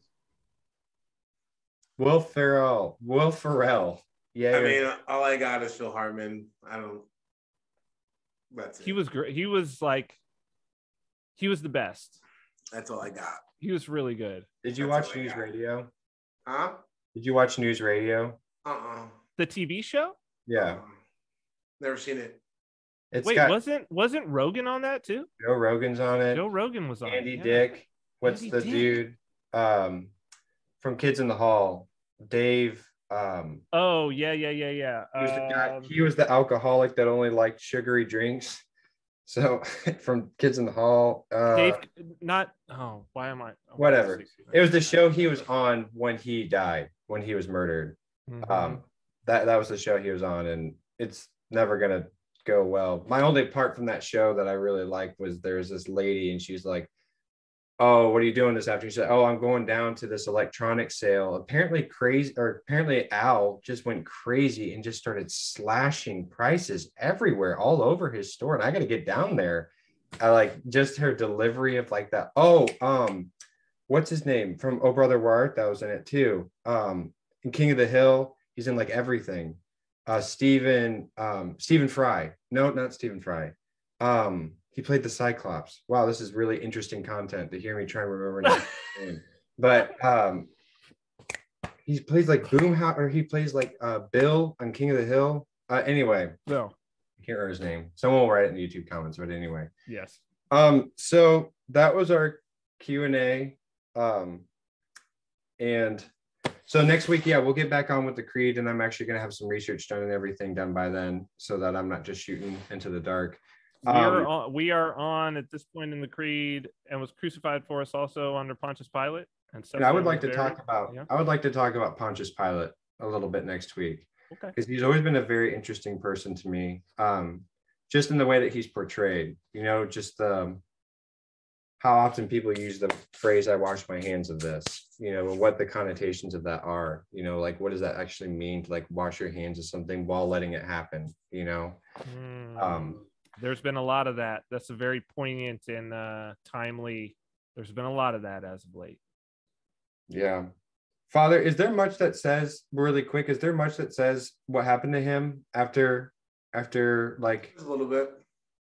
Will Ferrell, Will Ferrell. Yeah, I mean, all I got is Phil Hartman. I don't. That's it. he was great he was like he was the best That's all I got. he was really good did you that's watch News. Radio? Huh? Did you watch News Radio? Uh. uh the tv show Yeah, Never seen it. it's wait got wasn't wasn't rogan on that too Joe Rogan's on it. joe rogan was on it, Andy yeah. Dick. What's Andy the Dick. dude um, from Kids in the Hall? Dave. Um, oh yeah yeah yeah yeah he was the guy. Um, He was the alcoholic that only liked sugary drinks. So from Kids in the Hall. Uh, Dave, not oh, why am I? oh, Whatever. it was the show he was on when he died, when he was murdered. Mhm. um that that was the show he was on and it's never gonna go well my only part from that show that i really liked was there's this lady and she's like oh what are you doing this afternoon? She said oh i'm going down to this electronic sale. Apparently crazy or apparently al just went crazy and just started slashing prices everywhere all over his store. And i gotta get down there. I like just her delivery of like that oh um what's his name from oh brother wart that was in it too. Um in King of the Hill, he's in like everything. Uh Stephen, um, Stephen Fry. No, not Stephen Fry. Um, he played the Cyclops. Wow, this is really interesting content to hear me try and remember his name. But um he plays like Boomhauer or he plays like uh Bill on King of the Hill. Uh anyway, no, I can't remember his name. Someone will write it in the YouTube comments, but anyway. yes, Um, so that was our Q and A. Um, and so next week, yeah, we'll get back on with the creed, and I'm actually gonna have some research done and everything done by then, so that I'm not just shooting into the dark. We are Um, on, we are on at this point in the creed, and was crucified for us also under Pontius Pilate. And, And I would like to talk about Yeah. I would like to talk about Pontius Pilate a little bit next week Okay, because he's always been a very interesting person to me. Um, just in the way that he's portrayed, you know, just um, how often people use the phrase "I wash my hands of this," you know, what the connotations of that are, you know, like what does that actually mean to like wash your hands of something while letting it happen, you know? Hmm. Um, there's been a lot of that. That's a very poignant and uh, timely. There's been a lot of that as of late. Yeah. Father, is there much that says really quick? Is there much that says what happened to him after after like a little bit.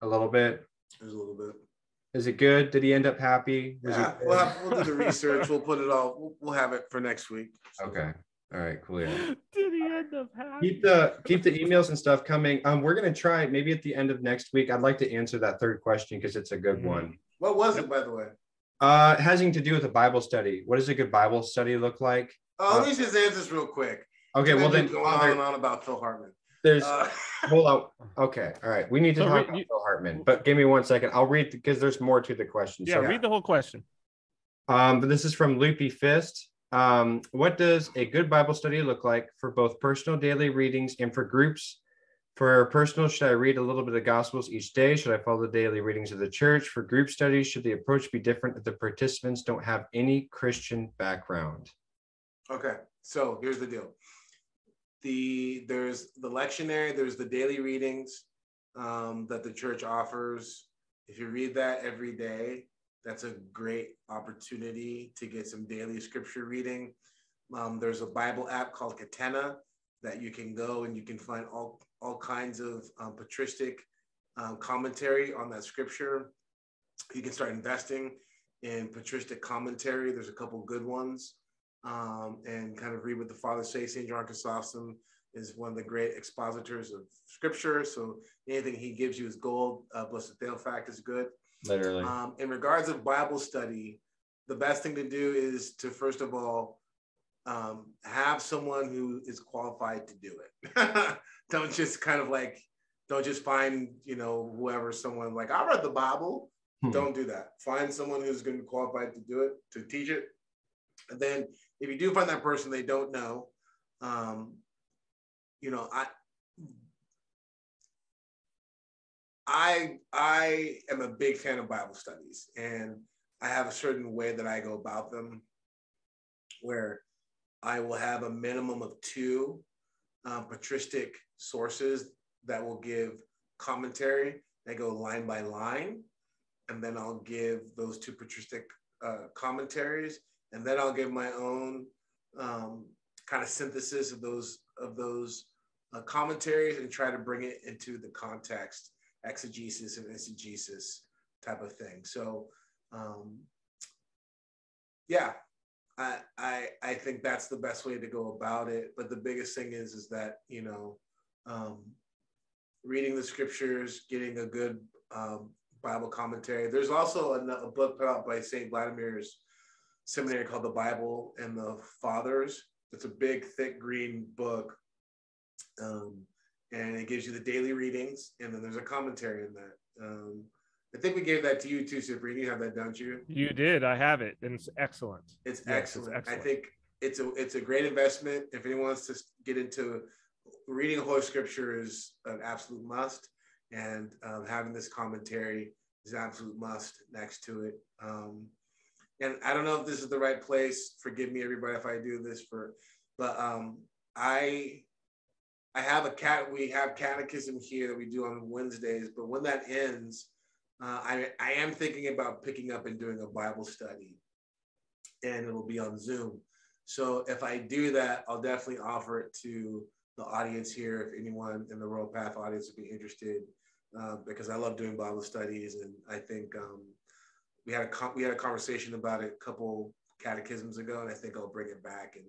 a little bit? Just a little bit. Is it good? Did he end up happy? Was he Yeah, we'll, have, we'll do the research. We'll put it all. We'll, we'll have it for next week. okay. All right, cool. Yeah. Did he end up happy? Keep the keep the emails and stuff coming. Um, we're gonna try maybe at the end of next week. I'd like to answer that third question because it's a good Mhm. one. What was it, by the way? Uh, having to do with a Bible study. What does a good Bible study look like? Oh, let me just answer this real quick. Okay, well then, going on Father, and on about Phil Hartman. there's Uh, hold on. Okay, all right. We need to So talk re- about you- Phil Hartman, but give me one second. I'll read because there's more to the question. Yeah, So, read the whole question. um, but this is from Loopy Fist. Um, what does a good Bible study look like for both personal daily readings and for groups? For personal, should I read a little bit of Gospels each day? Should I follow the daily readings of the church? For group studies, should the approach be different if the participants don't have any Christian background? okay, so here's the deal. the there's the lectionary, there's the daily readings um, that the church offers. If you read that every day, that's a great opportunity to get some daily scripture reading. Um, there's a Bible app called Catena that you can go and you can find all, all kinds of um, patristic um, commentary on that scripture. You can start investing in patristic commentary. There's a couple good ones um, and kind of read what the Father say. St. John Chrysostom is one of the great expositors of scripture. So anything he gives you is gold. Uh, Blessed Theophylact is good. Literally. Um, in regards of Bible study, the best thing to do is to first of all um, have someone who is qualified to do it. don't just kind of like don't just find you know whoever someone like I read the Bible. Hmm. Don't do that. Find someone who's going to be qualified to do it to teach it. And then if you do find that person they don't know, um, you know I I I am a big fan of Bible studies, and I have a certain way that I go about them, where I will have a minimum of two um, patristic sources that will give commentary that go line by line, and then I'll give those two patristic uh, commentaries, and then I'll give my own um, kind of synthesis of those of those uh, commentaries and try to bring it into the context exegesis and eisegesis type of thing. So, um, yeah, I, I I think that's the best way to go about it. But the biggest thing is is that you know, um, reading the scriptures, getting a good um, Bible commentary. There's also a, a book put out by Saint Vladimir's seminary called the Bible and the Fathers. It's a big, thick green book. Um, and it gives you the daily readings, and then there's a commentary in that. Um, I think we gave that to you too, Cyprian. You have that, don't you? You did. I have it, and it's excellent. It's, Yes, excellent. it's excellent. I think it's a it's a great investment. If anyone wants to get into reading Holy Scripture is an absolute must, and um, having this commentary is an absolute must next to it. Um, and I don't know if this is the right place. Forgive me, everybody, if I do this for, but um, I I have a cat. We have catechism here that we do on Wednesdays, but when that ends, uh, I I am thinking about picking up and doing a Bible study, and it'll be on Zoom. So if I do that, I'll definitely offer it to the audience here. If anyone in the Royal Path audience would be interested, uh, because I love doing Bible studies, and I think um, we had a we had a conversation about it a couple catechisms ago, and I think I'll bring it back and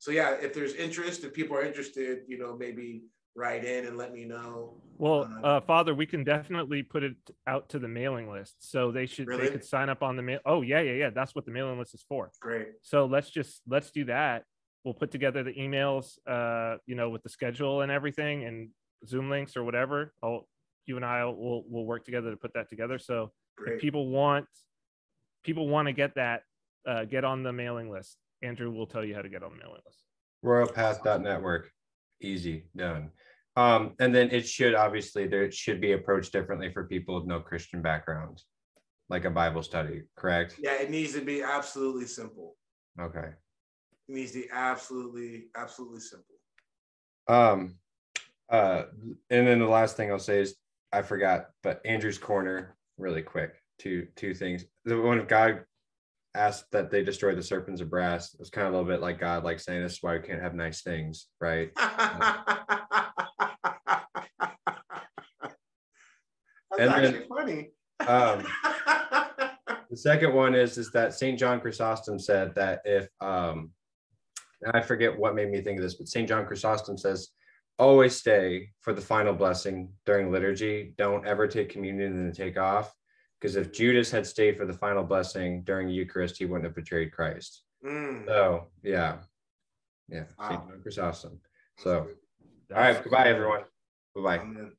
so yeah, if there's interest, if people are interested, you know, maybe write in and let me know. Well, Uh, uh, Father, we can definitely put it out to the mailing list, so they should Really? they could sign up on the mail. Oh yeah, yeah, yeah. That's what the mailing list is for. Great. So let's just let's do that. We'll put together the emails, uh, you know, with the schedule and everything, and Zoom links or whatever. I'll you and I will will work together to put that together. So Great. if people want people want to get that, uh, get on the mailing list. Andrew will tell you how to get on the mailing list. royalpath.network easy done um and then it should obviously there should be approached differently for people with no christian background like a bible study correct yeah, it needs to be absolutely simple. okay It needs to be absolutely, absolutely simple. um uh and then the last thing i'll say is i forgot but andrew's corner really quick two two things the one of god asked that they destroy the serpents of brass It's kind of a little bit like god like saying this is why we can't have nice things right That's And then- actually funny. um The second one is is that St. John Chrysostom said that if um and I forget what made me think of this, but St. John Chrysostom says always stay for the final blessing during liturgy. Don't ever take communion and then take off. Because if Judas had stayed for the final blessing during Eucharist, he wouldn't have betrayed Christ. Mm. So yeah. Yeah. St. Wow. John Chrysostom. So all right, goodbye everyone. Bye bye.